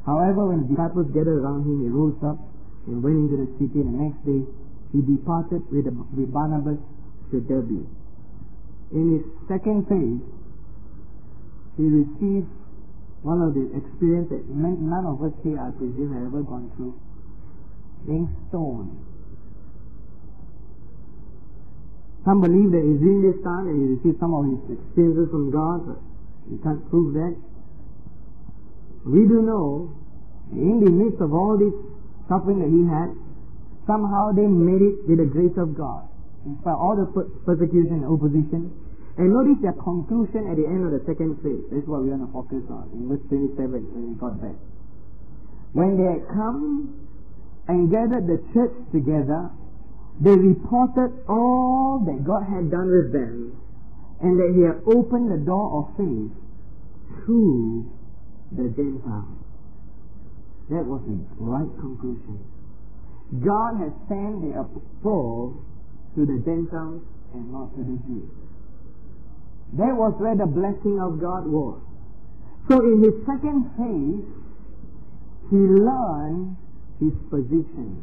However, when the disciples gathered around him, he rose up and went into the city. And the next day, he departed with, with Barnabas to Derbe. In his second phase, he received one of the experiences that none of us here, I presume, have ever gone through. Being stoned Some believe that he's doing this time and he received some of his experiences from God, but we can't prove that. We do know, in the midst of all this suffering that he had, somehow they made it with the grace of God. In spite of all the persecution and opposition. And notice their conclusion at the end of the second phase. That's what we want to focus on in verse 27 when we got back. When they had come and gathered the church together, they reported all that God had done with them and that He had opened the door of faith to the Gentiles. That was the right conclusion. God has sent the apostle to the Gentiles and not to the Jews. That was where the blessing of God was. So in his second phase, he learned his position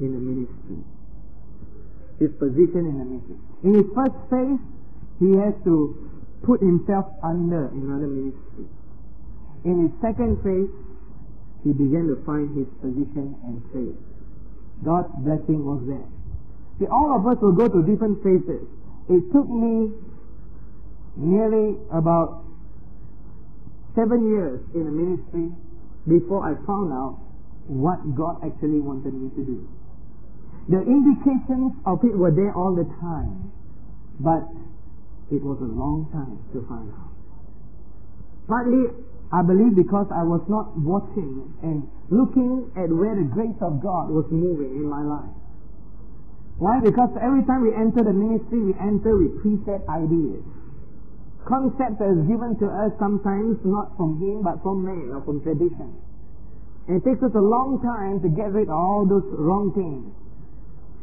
in the ministry his position in the meeting. In his first phase, he has to put himself under another ministry. In his second phase, he began to find his position and faith. God's blessing was there. See, all of us will go to different phases. It took me nearly about seven years in the ministry before I found out what God actually wanted me to do. The indications of it were there all the time, but it was a long time to find out. Partly, I believe because I was not watching and looking at where the grace of God was moving in my life. Why? Because every time we enter the ministry, we enter with preset ideas. Concepts that is given to us sometimes not from Him, but from man or from tradition. And it takes us a long time to get rid of all those wrong things.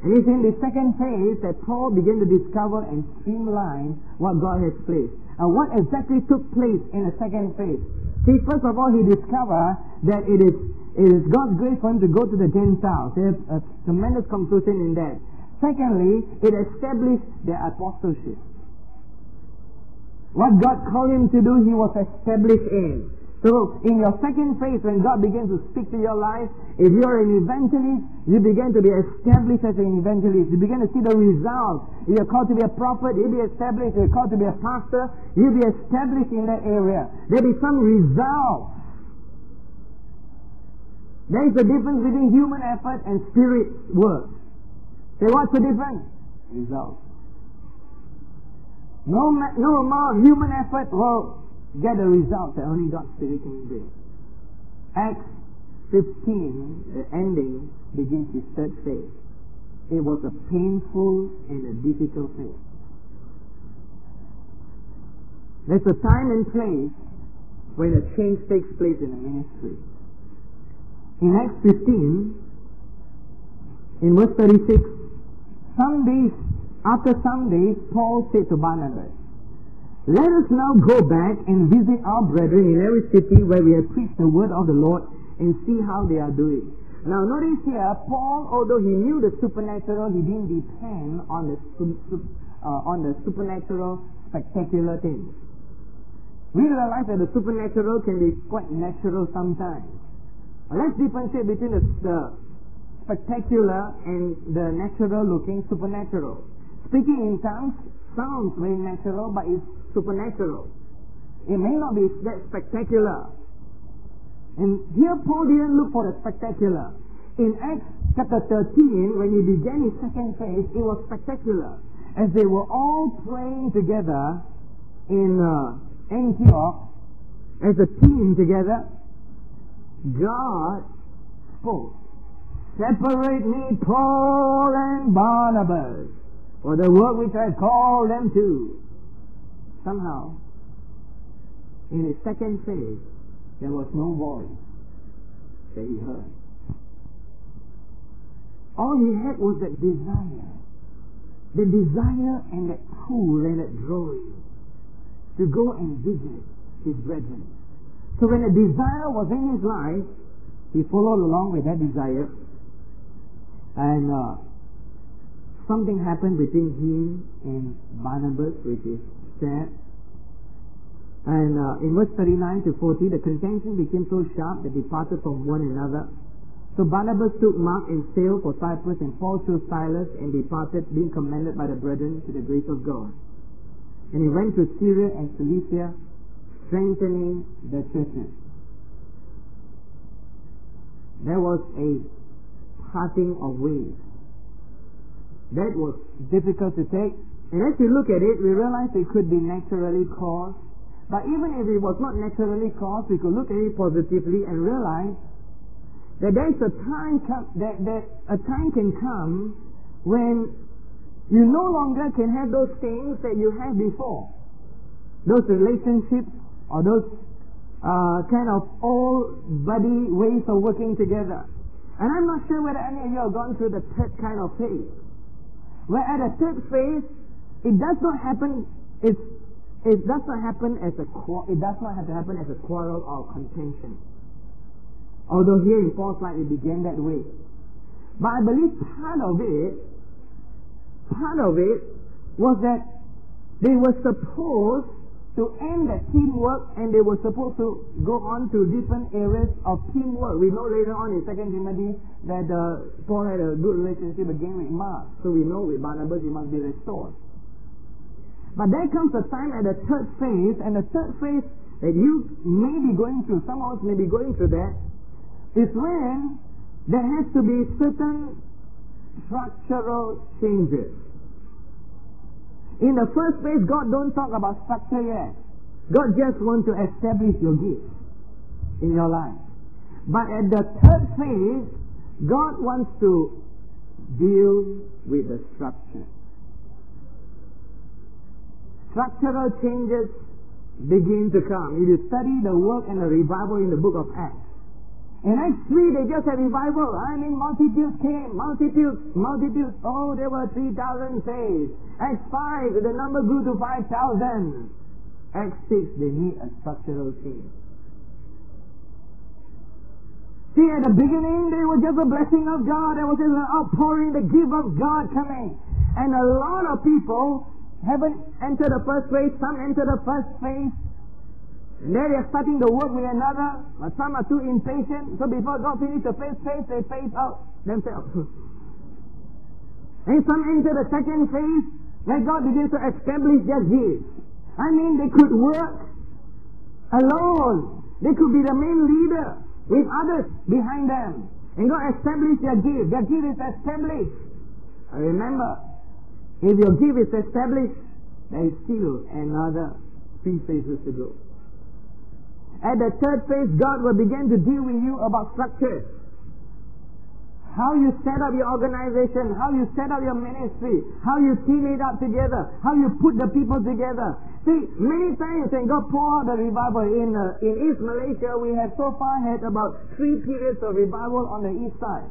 And it's in the second phase that Paul began to discover and streamline what God has placed. And what exactly took place in the second phase? See, first of all, he discovered that it is, it is God's grace for him to go to the Gentiles. There's a tremendous conclusion in that. Secondly, it established their apostleship. What God called him to do, he was established in. So in your second phase, when God begins to speak to your life, if you're an evangelist, you begin to be established as an evangelist. You begin to see the results. If you're called to be a prophet, you'll be established. If you're called to be a pastor, you'll be established in that area. There'll be some results. There is a difference between human effort and spirit work. Say, what's the difference? Results. No, no amount of human effort will get a result that only God's Spirit can bring. Acts 15, the ending, begins his third phase. It was a painful and a difficult phase. There's a time and place when a change takes place in a ministry. In Acts 15, in verse 36, some days, after some days, Paul said to Barnabas, let us now go back and visit our brethren in every city where we have preached the word of the Lord and see how they are doing. Now notice here, Paul, although he knew the supernatural, he didn't depend on the, uh, on the supernatural, spectacular things. We realize that the supernatural can be quite natural sometimes. Let's differentiate between the, the spectacular and the natural looking supernatural. Speaking in tongues sounds very natural, but it's supernatural. It may not be that spectacular. And here Paul didn't look for the spectacular. In Acts chapter 13, when he began his second phase, it was spectacular. As they were all praying together in uh, Antioch, as a team together, God spoke. Separate me, Paul and Barnabas, for the work which I called them to. Somehow, in his second phase, there was no voice that he heard. All he had was that desire. The desire and that pull and that drawing to go and visit his brethren. So when a desire was in his life, he followed along with that desire. And uh, something happened between him and Barnabas, which is sad. And uh, in verse 39 to 40, the contention became so sharp that they parted from one another. So Barnabas took Mark and sailed for Cyprus, and Paul chose Silas and departed, being commended by the brethren to the grace of God. And he went to Syria and Cilicia, strengthening the churches. There was a parting of ways. That was difficult to take. And as we look at it, we realize it could be naturally caused. But even if it was not naturally caused, we could look at it positively and realize that there is a time that, that a time can come when you no longer can have those things that you had before. Those relationships or those uh, kind of old buddy ways of working together. And I'm not sure whether any of you have gone through the third kind of phase. Where at a third phase, it does not happen, it's, it does not happen as a, it does not have to happen as a quarrel or contention. Although here in Paul's life it began that way. But I believe part of it, part of it was that they were supposed to end the teamwork and they were supposed to go on to different areas of teamwork. We know later on in 2 Timothy that uh, Paul had a good relationship again with Mark. So we know with Barnabas he must be restored. But there comes a time at the third phase, and the third phase that you may be going through, some of us may be going through that, is when there has to be certain structural changes. In the first place, God don't talk about structure yet. God just wants to establish your gift in your life. But at the third phase, God wants to deal with the structure. Structural changes begin to come. If you study the work and the revival in the book of Acts, in Acts 3, they just had revival. I mean, multitudes came, multitudes, multitudes. Oh, there were 3,000 saved. Acts 5, the number grew to 5,000. Acts 6, they need a structural change. See, at the beginning, they were just a blessing of God. There was just an outpouring, the gift of God coming. And a lot of people haven't entered the first phase. Some enter the first phase. They are starting to work with another, but some are too impatient, so before God finishes the first phase, they phase out themselves. and some enter the second phase, where God begins to establish their gifts. I mean, they could work alone. They could be the main leader with others behind them. And God established their gift. Their gift is established. And remember, if your gift is established, there is still another three phases to go. At the third phase, God will begin to deal with you about structure. How you set up your organization, how you set up your ministry, how you team it up together, how you put the people together. See, many times when God pour out the revival in, uh, in East Malaysia, we have so far had about three periods of revival on the east side.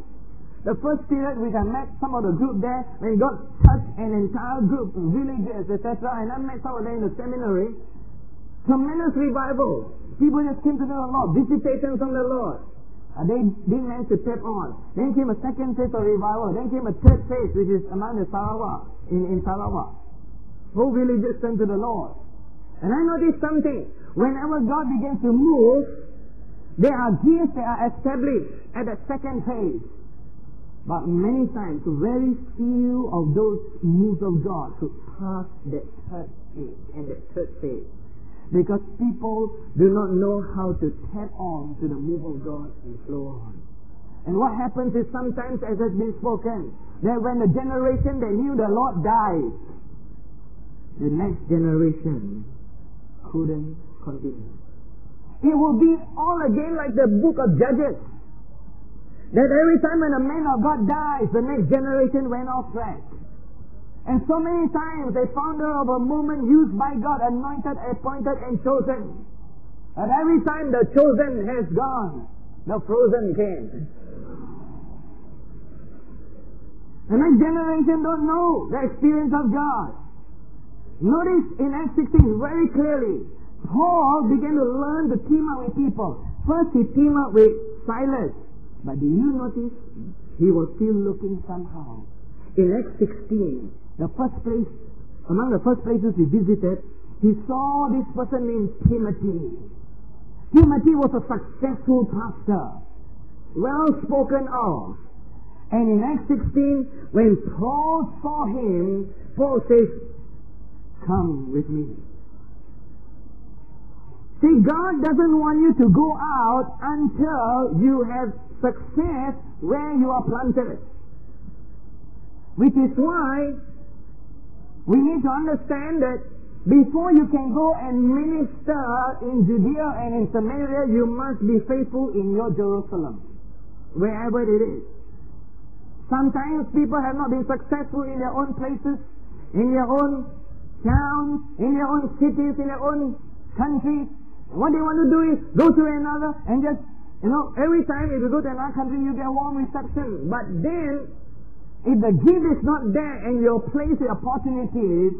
The first period, which I met some of the group there, when God touched an entire group, villages, etc., and I met some of them in the seminary. Tremendous revival. People just came to know the Lord. Visitation from the Lord. Uh, they didn't manage to tap on. Then came a second phase of revival. Then came a third phase, which is among the Sarawak, in, in Sarawak. Whole villages turned to the Lord. And I noticed something. Whenever God begins to move, there are gifts that are established at the second phase. But many times, very few of those moves of God could pass that third phase and that third phase because people do not know how to tap on to the move of God and flow on. And what happens is sometimes, as has been spoken, that when the generation that knew the Lord dies, the next generation couldn't continue. It will be all again like the book of Judges. That every time when a man of God dies, the next generation went off track. And so many times they found out of a movement used by God, anointed, appointed, and chosen. And every time the chosen has gone, the frozen came. The next generation don't know the experience of God. Notice in Acts 16 very clearly, Paul began to learn to team up with people. First he teamed up with Silas. But do you notice he was still looking somehow. In Acts 16, the first place, among the first places he visited, he saw this person named Timothy. Timothy was a successful pastor, well spoken of. And in Acts 16, when Paul saw him, Paul says, Come with me. See, God doesn't want you to go out until you have success where you are planted. Which is why we need to understand that before you can go and minister in Judea and in Samaria, you must be faithful in your Jerusalem, wherever it is. Sometimes people have not been successful in their own places, in their own towns, in their own cities, in their own countries. What they want to do is go to another and just, you know, every time if you go to another country, you get warm reception. But then, if the gift is not there and your place, the opportunity is,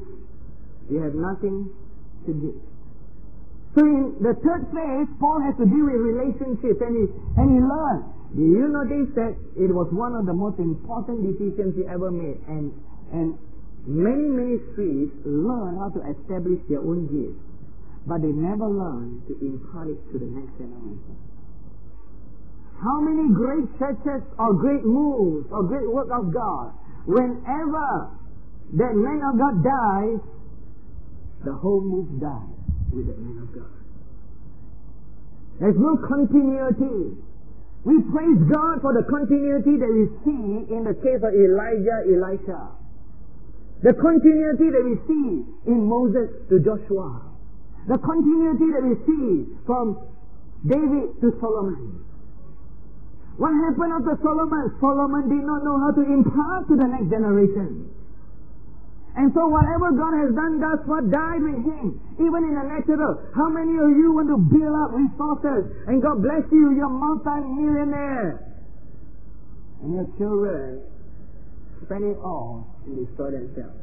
you have nothing to give. So in the third phase, Paul has to deal with relationships and he, and he learned. Do you notice that it was one of the most important decisions he ever made? And, and many ministries learn how to establish their own gifts, but they never learn to impart it to the next generation. How many great churches or great moves or great work of God, whenever that man of God dies, the whole move dies with that man of God. There's no continuity. We praise God for the continuity that we see in the case of Elijah, Elisha. The continuity that we see in Moses to Joshua. The continuity that we see from David to Solomon. What happened after Solomon? Solomon did not know how to impart to the next generation. And so whatever God has done thus far died with him, even in the natural. How many of you want to build up resources and God bless you, you're multi-millionaire? And your children spend it all and destroy themselves.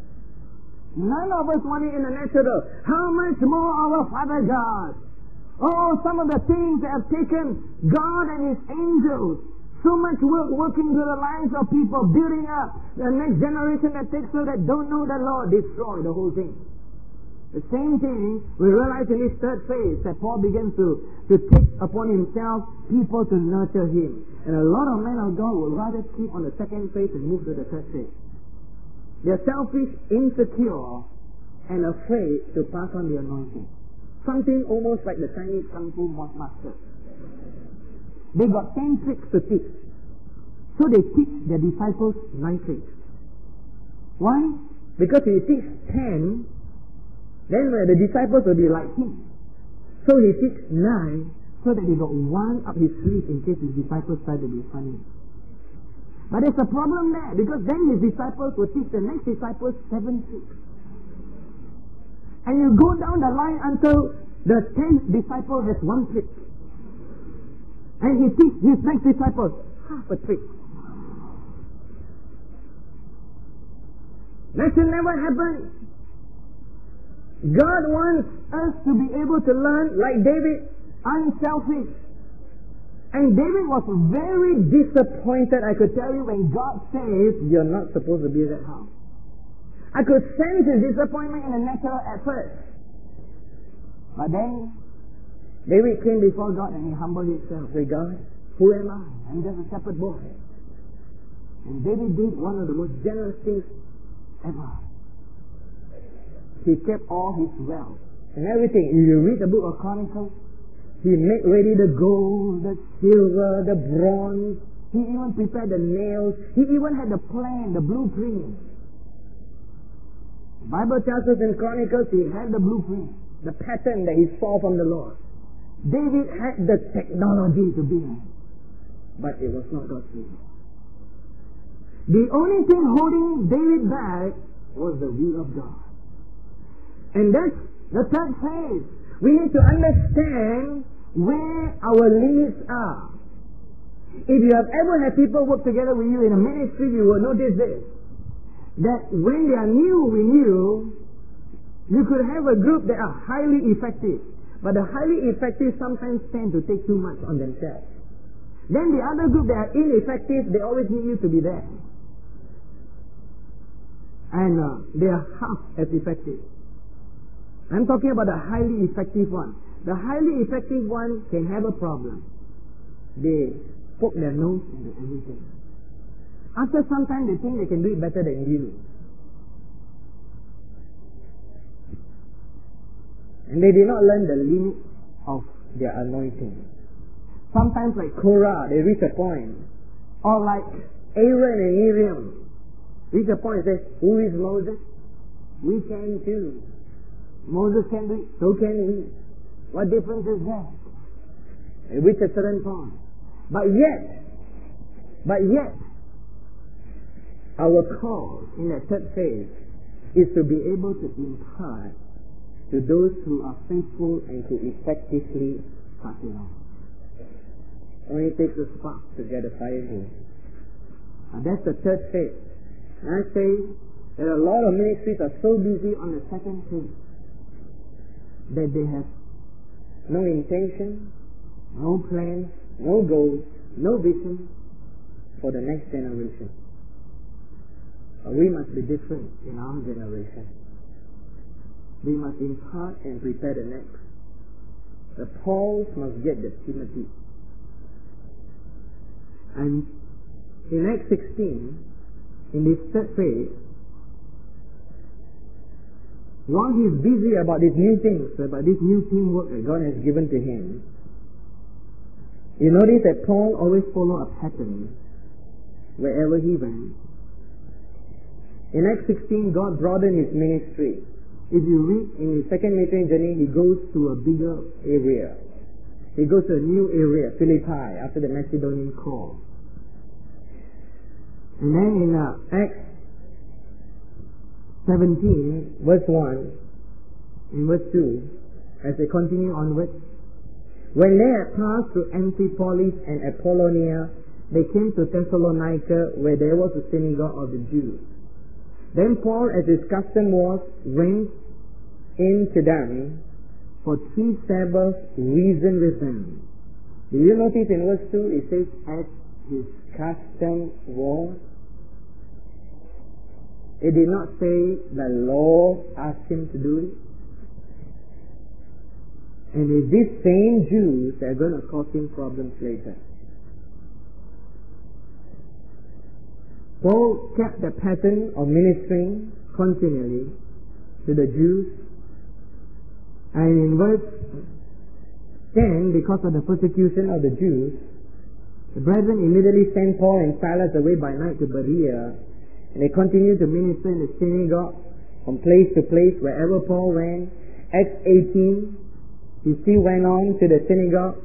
None of us want it in the natural. How much more our Father God? Oh, some of the things that have taken God and His angels so much work working through the lives of people, building up the next generation that takes so that don't know the Lord, destroy the whole thing. The same thing we realize in this third phase that Paul begins to, to take upon himself people to nurture him. And a lot of men of God will rather keep on the second phase and move to the third phase. They're selfish, insecure, and afraid to pass on the anointing. Something almost like the Chinese Kung Fu master. They got ten tricks to teach. So they teach their disciples nine tricks. Why? Because if he teach ten, then the disciples will be like him. So he teach nine so that they got one up his sleeve in case his disciples try to be funny. But there's a problem there because then his disciples will teach the next disciples seven tricks. And you go down the line until the tenth disciple has one trick. And he teach his next disciple half a trick. That should never happen. God wants us to be able to learn, like David, unselfish. And David was very disappointed, I could tell you, when God says, you're not supposed to be that house. I could sense his disappointment in the natural at first. But then David came before God and he humbled himself. Say, God, who am I? I'm just a shepherd boy. And David did one of the most generous things ever. He kept all his wealth and everything. If you read the book of Chronicles, he made ready the gold, the silver, the bronze. He even prepared the nails. He even had the plan, the blueprint. Bible tells us in Chronicles he had the blueprint, the pattern that he saw from the Lord. David had the technology to build, but it was not God's will. The only thing holding David back was the will of God. And that's the third phase. We need to understand where our limits are. If you have ever had people work together with you in a ministry, you will notice this. That when they are new with you, could have a group that are highly effective. But the highly effective sometimes tend to take too much on themselves. Then the other group that are ineffective, they always need you to be there. And uh, they are half as effective. I'm talking about the highly effective one. The highly effective one can have a problem. They poke their nose into everything. After some time, they think they can do it better than you. And they did not learn the limit of their anointing. Sometimes like Korah, they reach a point. Or like Aaron and Miriam. Reach a point and say, Who is Moses? We can too. Moses can do it, so can we. What difference is there? They reach a certain point. But yet, but yet, our call in the third phase is to be able to impart to those who are faithful and to effectively pass it on. Only takes a spark to get a fire going. And that's the third phase. And I say that a lot of ministries are so busy on the second phase that they have no intention, no plans, no goals, no vision for the next generation. We must be different in our generation we must impart and prepare the next. The Pauls must get the Timothy. And in Acts 16, in this third phase, while he's busy about these new things, uh, about this new teamwork that God has given to him, you notice that Paul always followed a pattern wherever he went. In Acts 16, God broadened his ministry. If you read in his second missionary journey, he goes to a bigger area. He goes to a new area, Philippi, after the Macedonian call. And then in uh, Acts 17, verse 1, in verse 2, as they continue onwards, when they had passed through Amphipolis and Apollonia, they came to Thessalonica, where there was a synagogue of the Jews. Then Paul, as his custom was, went into them for three Sabbaths reasoned with them. Do you notice in verse 2 it says, as his custom was? It did not say the law asked him to do it. And it's these same Jews that are going to cause him problems later. Paul kept the pattern of ministering continually to the Jews and in verse 10, because of the persecution of the Jews, the brethren immediately sent Paul and Silas away by night to Berea, and they continued to minister in the synagogue from place to place wherever Paul went. Acts 18, he still went on to the synagogue.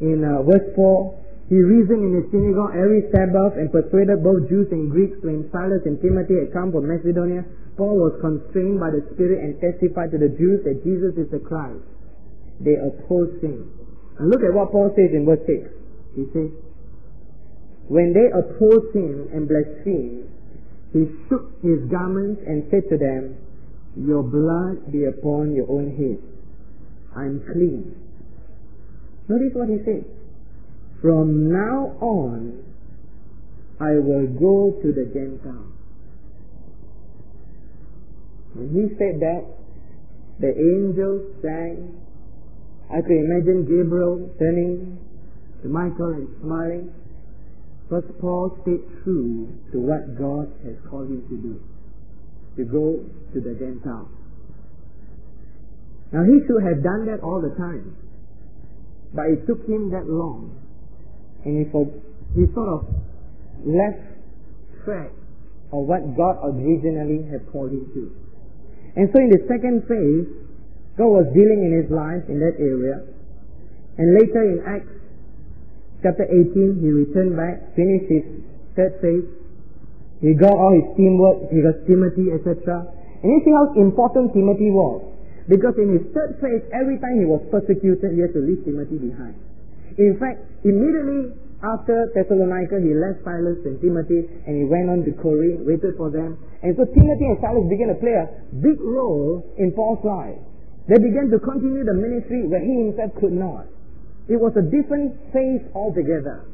In uh, verse 4, he reasoned in the synagogue every Sabbath and persuaded both Jews and Greeks when Silas and Timothy had come from Macedonia Paul was constrained by the Spirit and testified to the Jews that Jesus is the Christ. They opposed him. And look at what Paul says in verse 6. He says, When they opposed him and blasphemed, he shook his garments and said to them, Your blood be upon your own head. I'm clean. Notice what he says. From now on, I will go to the Gentiles. When he said that, the angels sang. I can imagine Gabriel turning to Michael and smiling. But Paul stayed true to what God has called him to do, to go to the Gentiles. Now he should have done that all the time, but it took him that long, and he, for, he sort of left track of what God originally had called him to. And so in the second phase, God was dealing in his life in that area. And later in Acts chapter 18, he returned back, finished his third phase. He got all his teamwork, he got Timothy, etc. And you see how important Timothy was. Because in his third phase, every time he was persecuted, he had to leave Timothy behind. In fact, immediately after Thessalonica, he left Silas and Timothy and he went on to Corinth, waited for them. And so Timothy and Silas began to play a big role in Paul's life. They began to continue the ministry where he himself could not. It was a different phase altogether.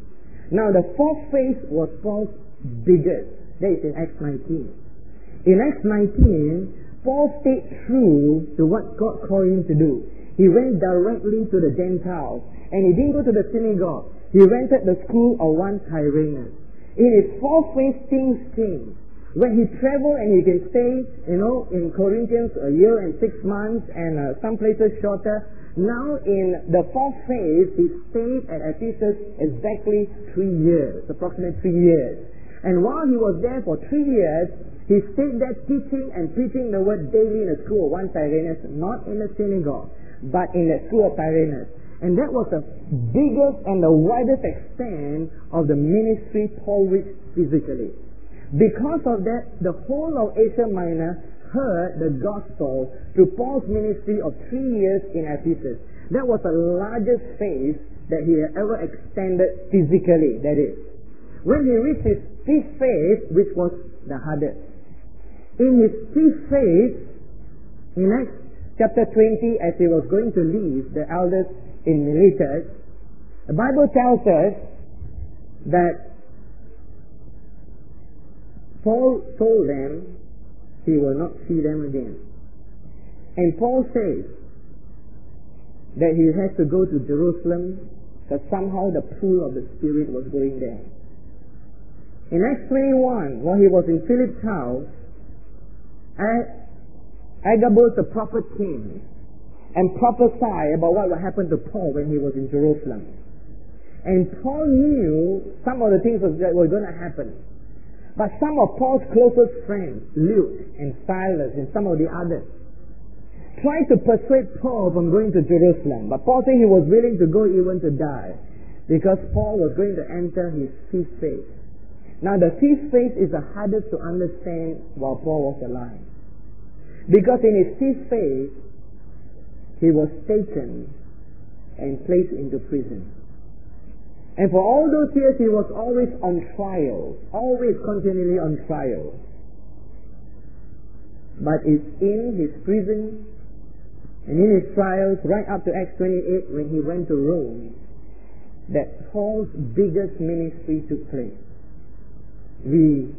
Now the fourth phase was Paul's biggest. That is in Acts 19. In Acts 19, Paul stayed true to what God called him to do. He went directly to the Gentiles and he didn't go to the synagogue. He rented the school of one Tyrannus. In his fourth phase, things changed. When he traveled and he can stay, you know, in Corinthians a year and six months and uh, some places shorter, now in the fourth phase, he stayed at Ephesus exactly three years, approximately three years. And while he was there for three years, he stayed there teaching and preaching the word daily in the school of one Tyrannus, not in the synagogue, but in the school of Tyrannus. And that was the biggest and the widest extent of the ministry Paul reached physically. Because of that, the whole of Asia Minor heard the gospel through Paul's ministry of three years in Ephesus. That was the largest phase that he had ever extended physically, that is. When he reached his fifth phase, which was the hardest. In his fifth phase, in Acts chapter 20, as he was going to leave the elders in Miletus, the Bible tells us that Paul told them he will not see them again. And Paul says that he has to go to Jerusalem because somehow the pool of the Spirit was going there. In Acts 21, while he was in Philip's house, Agabus the prophet came and prophesy about what would happen to Paul when he was in Jerusalem. And Paul knew some of the things that were going to happen. But some of Paul's closest friends, Luke and Silas and some of the others, tried to persuade Paul from going to Jerusalem. But Paul said he was willing to go even to die because Paul was going to enter his fifth phase. Now the fifth phase is the hardest to understand while Paul was alive. Because in his fifth phase, he was taken and placed into prison. And for all those years, he was always on trial, always continually on trial. But it's in his prison and in his trials, right up to Acts 28, when he went to Rome, that Paul's biggest ministry took place. We,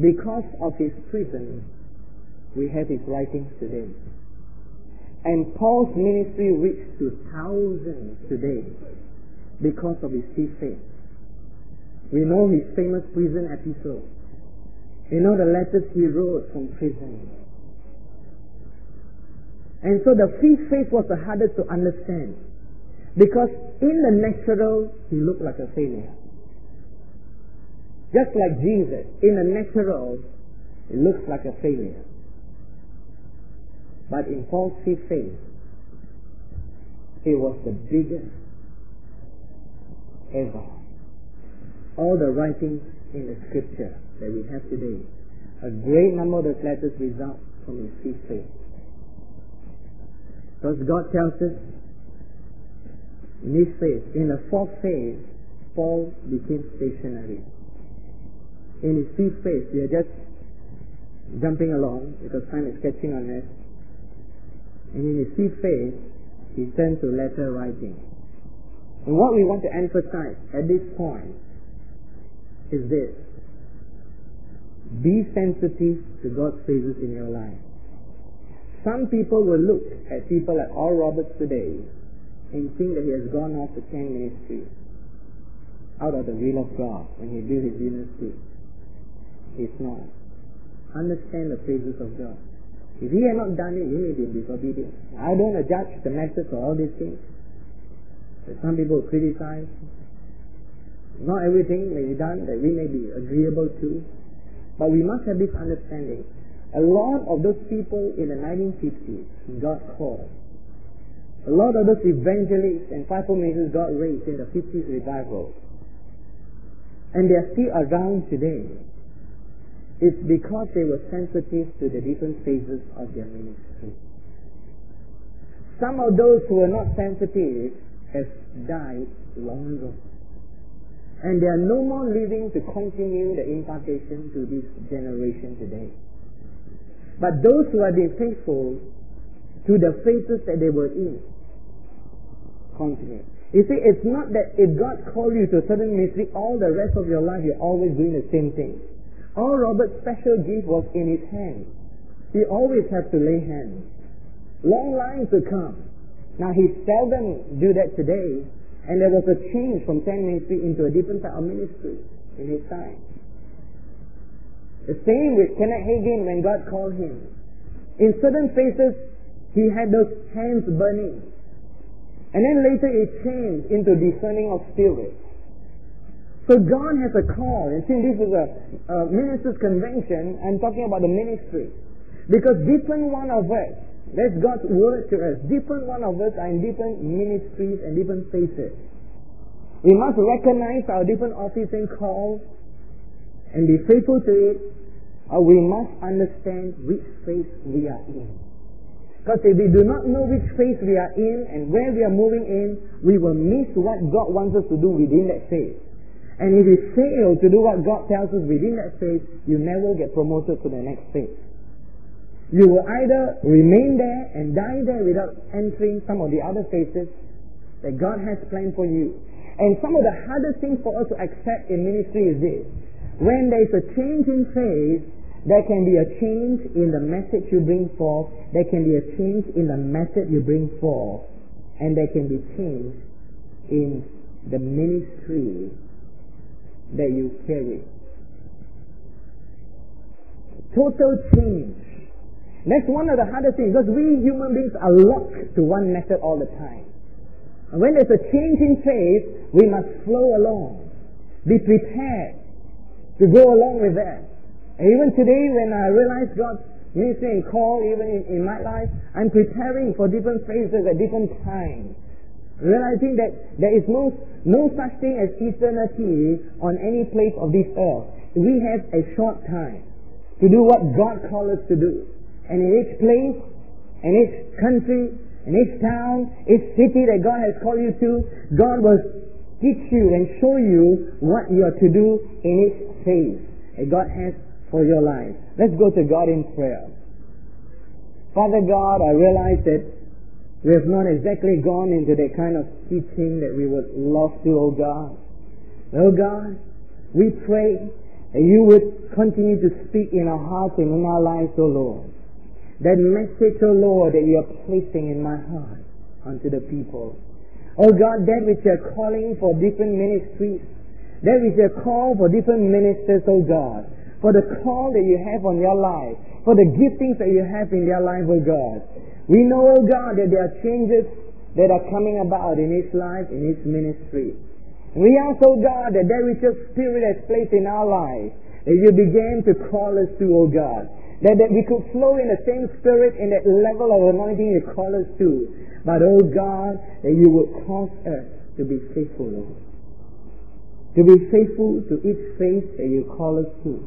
because of his prison, we have his writings today. And Paul's ministry reached to thousands today because of his faith. We know his famous prison episode. We know the letters he wrote from prison. And so the fifth phase was the hardest to understand. Because in the natural, he looked like a failure. Just like Jesus, in the natural, he looks like a failure. But in Paul's faith, it was the biggest ever. All the writings in the scripture that we have today, a great number of those letters result from his phase. Because God tells us in this phase, in the fourth phase, Paul became stationary. In his fifth phase, we are just jumping along because time is catching on us. And in his fifth phase, he turned to letter writing. And what we want to emphasize at this point is this. Be sensitive to God's phases in your life. Some people will look at people like Oral Roberts today and think that he has gone off the camp ministry out of the will of God when he built his university. It's not. Understand the phases of God. If he had not done it, he may be disobedient. I don't judge the methods of all these things. Some people criticize. Not everything may be done that we may be agreeable to. But we must have this understanding. A lot of those people in the 1950s got called. A lot of those evangelists and fivefold ministers got raised in the 50s revival. And they are still around today. It's because they were sensitive to the different phases of their ministry. Some of those who were not sensitive have died long ago. And they are no more living to continue the impartation to this generation today. But those who have been faithful to the phases that they were in continue. You see, it's not that if God called you to a certain ministry, all the rest of your life you're always doing the same thing. Oral Robert's special gift was in his hand. He always had to lay hands. Long lines to come. Now he seldom do that today, and there was a change from tent ministry into a different type of ministry in his time. The same with Kenneth Hagin when God called him. In certain phases, he had those hands burning. And then later it changed into discerning of spirits. So God has a call. And since this is a, a minister's convention, I'm talking about the ministry. Because different one of us, that's God's word to us, different one of us are in different ministries and different phases. We must recognize our different office and calls and be faithful to it, or we must understand which phase we are in. Because if we do not know which phase we are in and where we are moving in, we will miss what God wants us to do within that phase. And if you fail to do what God tells us within that phase, you never get promoted to the next phase. You will either remain there and die there without entering some of the other phases that God has planned for you. And some of the hardest things for us to accept in ministry is this. When there is a change in phase, there can be a change in the message you bring forth. There can be a change in the method you bring forth. And there can be change in the ministry that you carry. Total change. That's one of the hardest things because we human beings are locked to one method all the time. And when there's a change in faith, we must flow along. Be prepared to go along with that. And even today when I realize God's ministry and call even in, in my life, I'm preparing for different phases at different times. Realizing that there is no, no such thing as eternity on any place of this earth. We have a short time to do what God calls us to do. And in each place, in each country, in each town, each city that God has called you to, God will teach you and show you what you are to do in each phase that God has for your life. Let's go to God in prayer. Father God, I realize that we have not exactly gone into the kind of teaching that we would love to, oh God. Oh God, we pray that you would continue to speak in our hearts and in our lives, oh Lord. That message, oh Lord, that you are placing in my heart unto the people. Oh God, that which you are calling for different ministries, that which you are for different ministers, oh God, for the call that you have on your life, for the giftings that you have in your life, oh God. We know, oh God, that there are changes that are coming about in His life, in His ministry. We ask, oh God, that there is your Spirit has placed in our lives, that you begin to call us to, oh God. That, that we could flow in the same spirit, in that level of anointing you call us to. But, oh God, that you would cause us to be faithful, Lord. To be faithful to each faith that you call us to.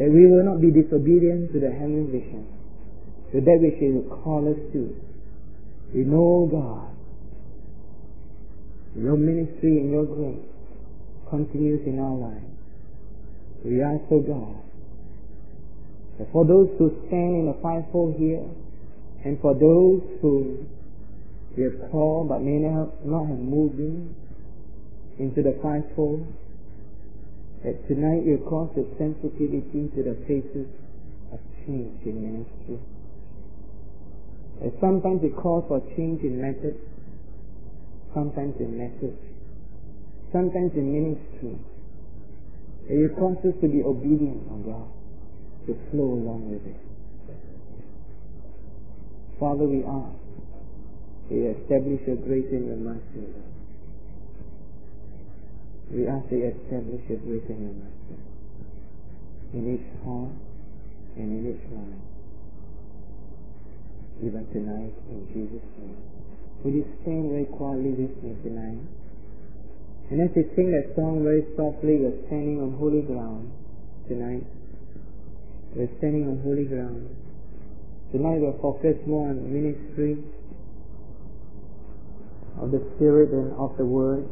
That we will not be disobedient to the heavenly vision to that which He call us to. We know, God, your ministry and your grace continues in our lives. We ask, oh God, for those who stand in the fivefold here, and for those who we have called but may not have moved in into the fivefold, that tonight you cause a sensitivity to the faces of change in ministry. And sometimes it calls for change in method, sometimes in message, sometimes in ministry. It calls us to be obedient on God, to flow along with it. Father, we ask that you establish your grace in your mercy. We ask that you establish your grace in your mercy in each heart and in each life even tonight in Jesus' name. Will you stand very quietly with me tonight? And as we sing that song very softly, we're standing on holy ground tonight. We're standing on holy ground. Tonight we're focused more on the ministry of the Spirit and of the Word.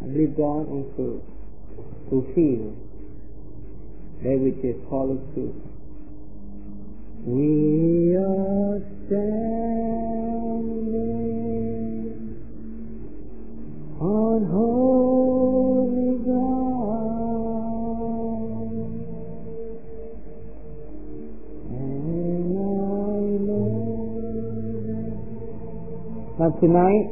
I believe God wants to fulfill that which He has called to. We are standing on holy ground, and I know. Now tonight,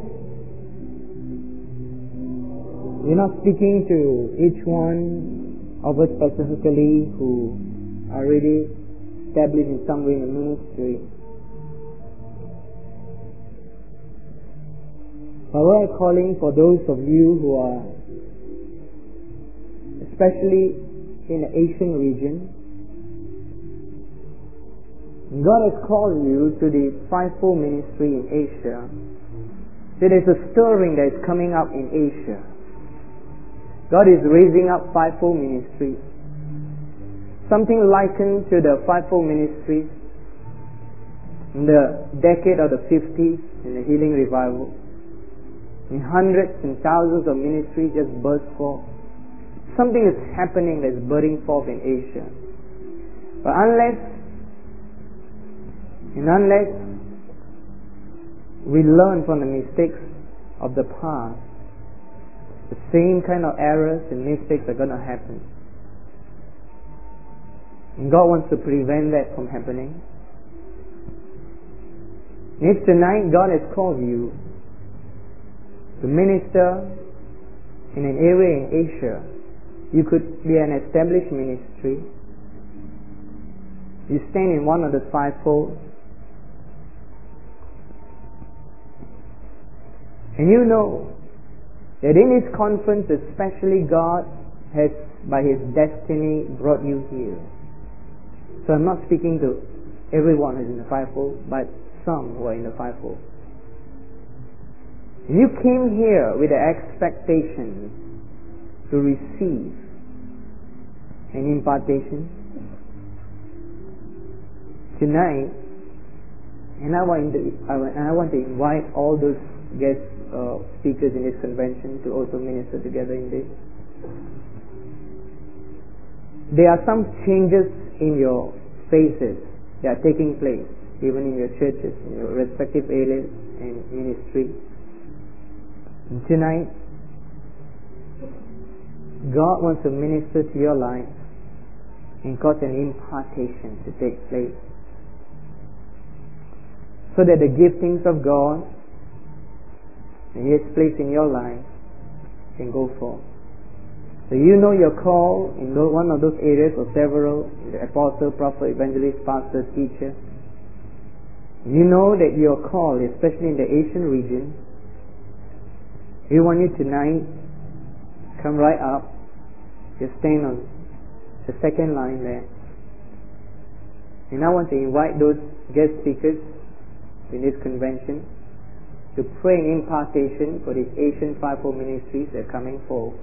we're not speaking to each one of us specifically who are really established in some way in the ministry. But we're calling for those of you who are, especially in the Asian region, God has called you to the fivefold ministry in Asia. There is a stirring that is coming up in Asia. God is raising up fivefold ministries something likened to the fivefold ministries in the decade of the 50s in the healing revival. In hundreds and thousands of ministries just burst forth. Something is happening that's budding forth in Asia. But unless and unless we learn from the mistakes of the past, the same kind of errors and mistakes are going to happen. God wants to prevent that from happening. If tonight God has called you to minister in an area in Asia, you could be an established ministry. You stand in one of the fivefold. And you know that in this conference, especially God has, by His destiny, brought you here. So I'm not speaking to everyone who's in the fivefold, but some who are in the fivefold. You came here with the expectation to receive an impartation. Tonight, and I want to, I want to invite all those guest uh, speakers in this convention to also minister together in this. There are some changes in your faces that are taking place, even in your churches, in your respective areas and ministry. And tonight, God wants to minister to your life and cause an impartation to take place. So that the giftings of God that His place in your life can go forth. So you know your call in one of those areas or several, apostle, prophet, evangelist, pastor, teacher. You know that your call, especially in the Asian region, we want you tonight, come right up, just stand on the second line there. And I want to invite those guest speakers in this convention to pray an impartation for these Asian fivefold ministries that are coming forth.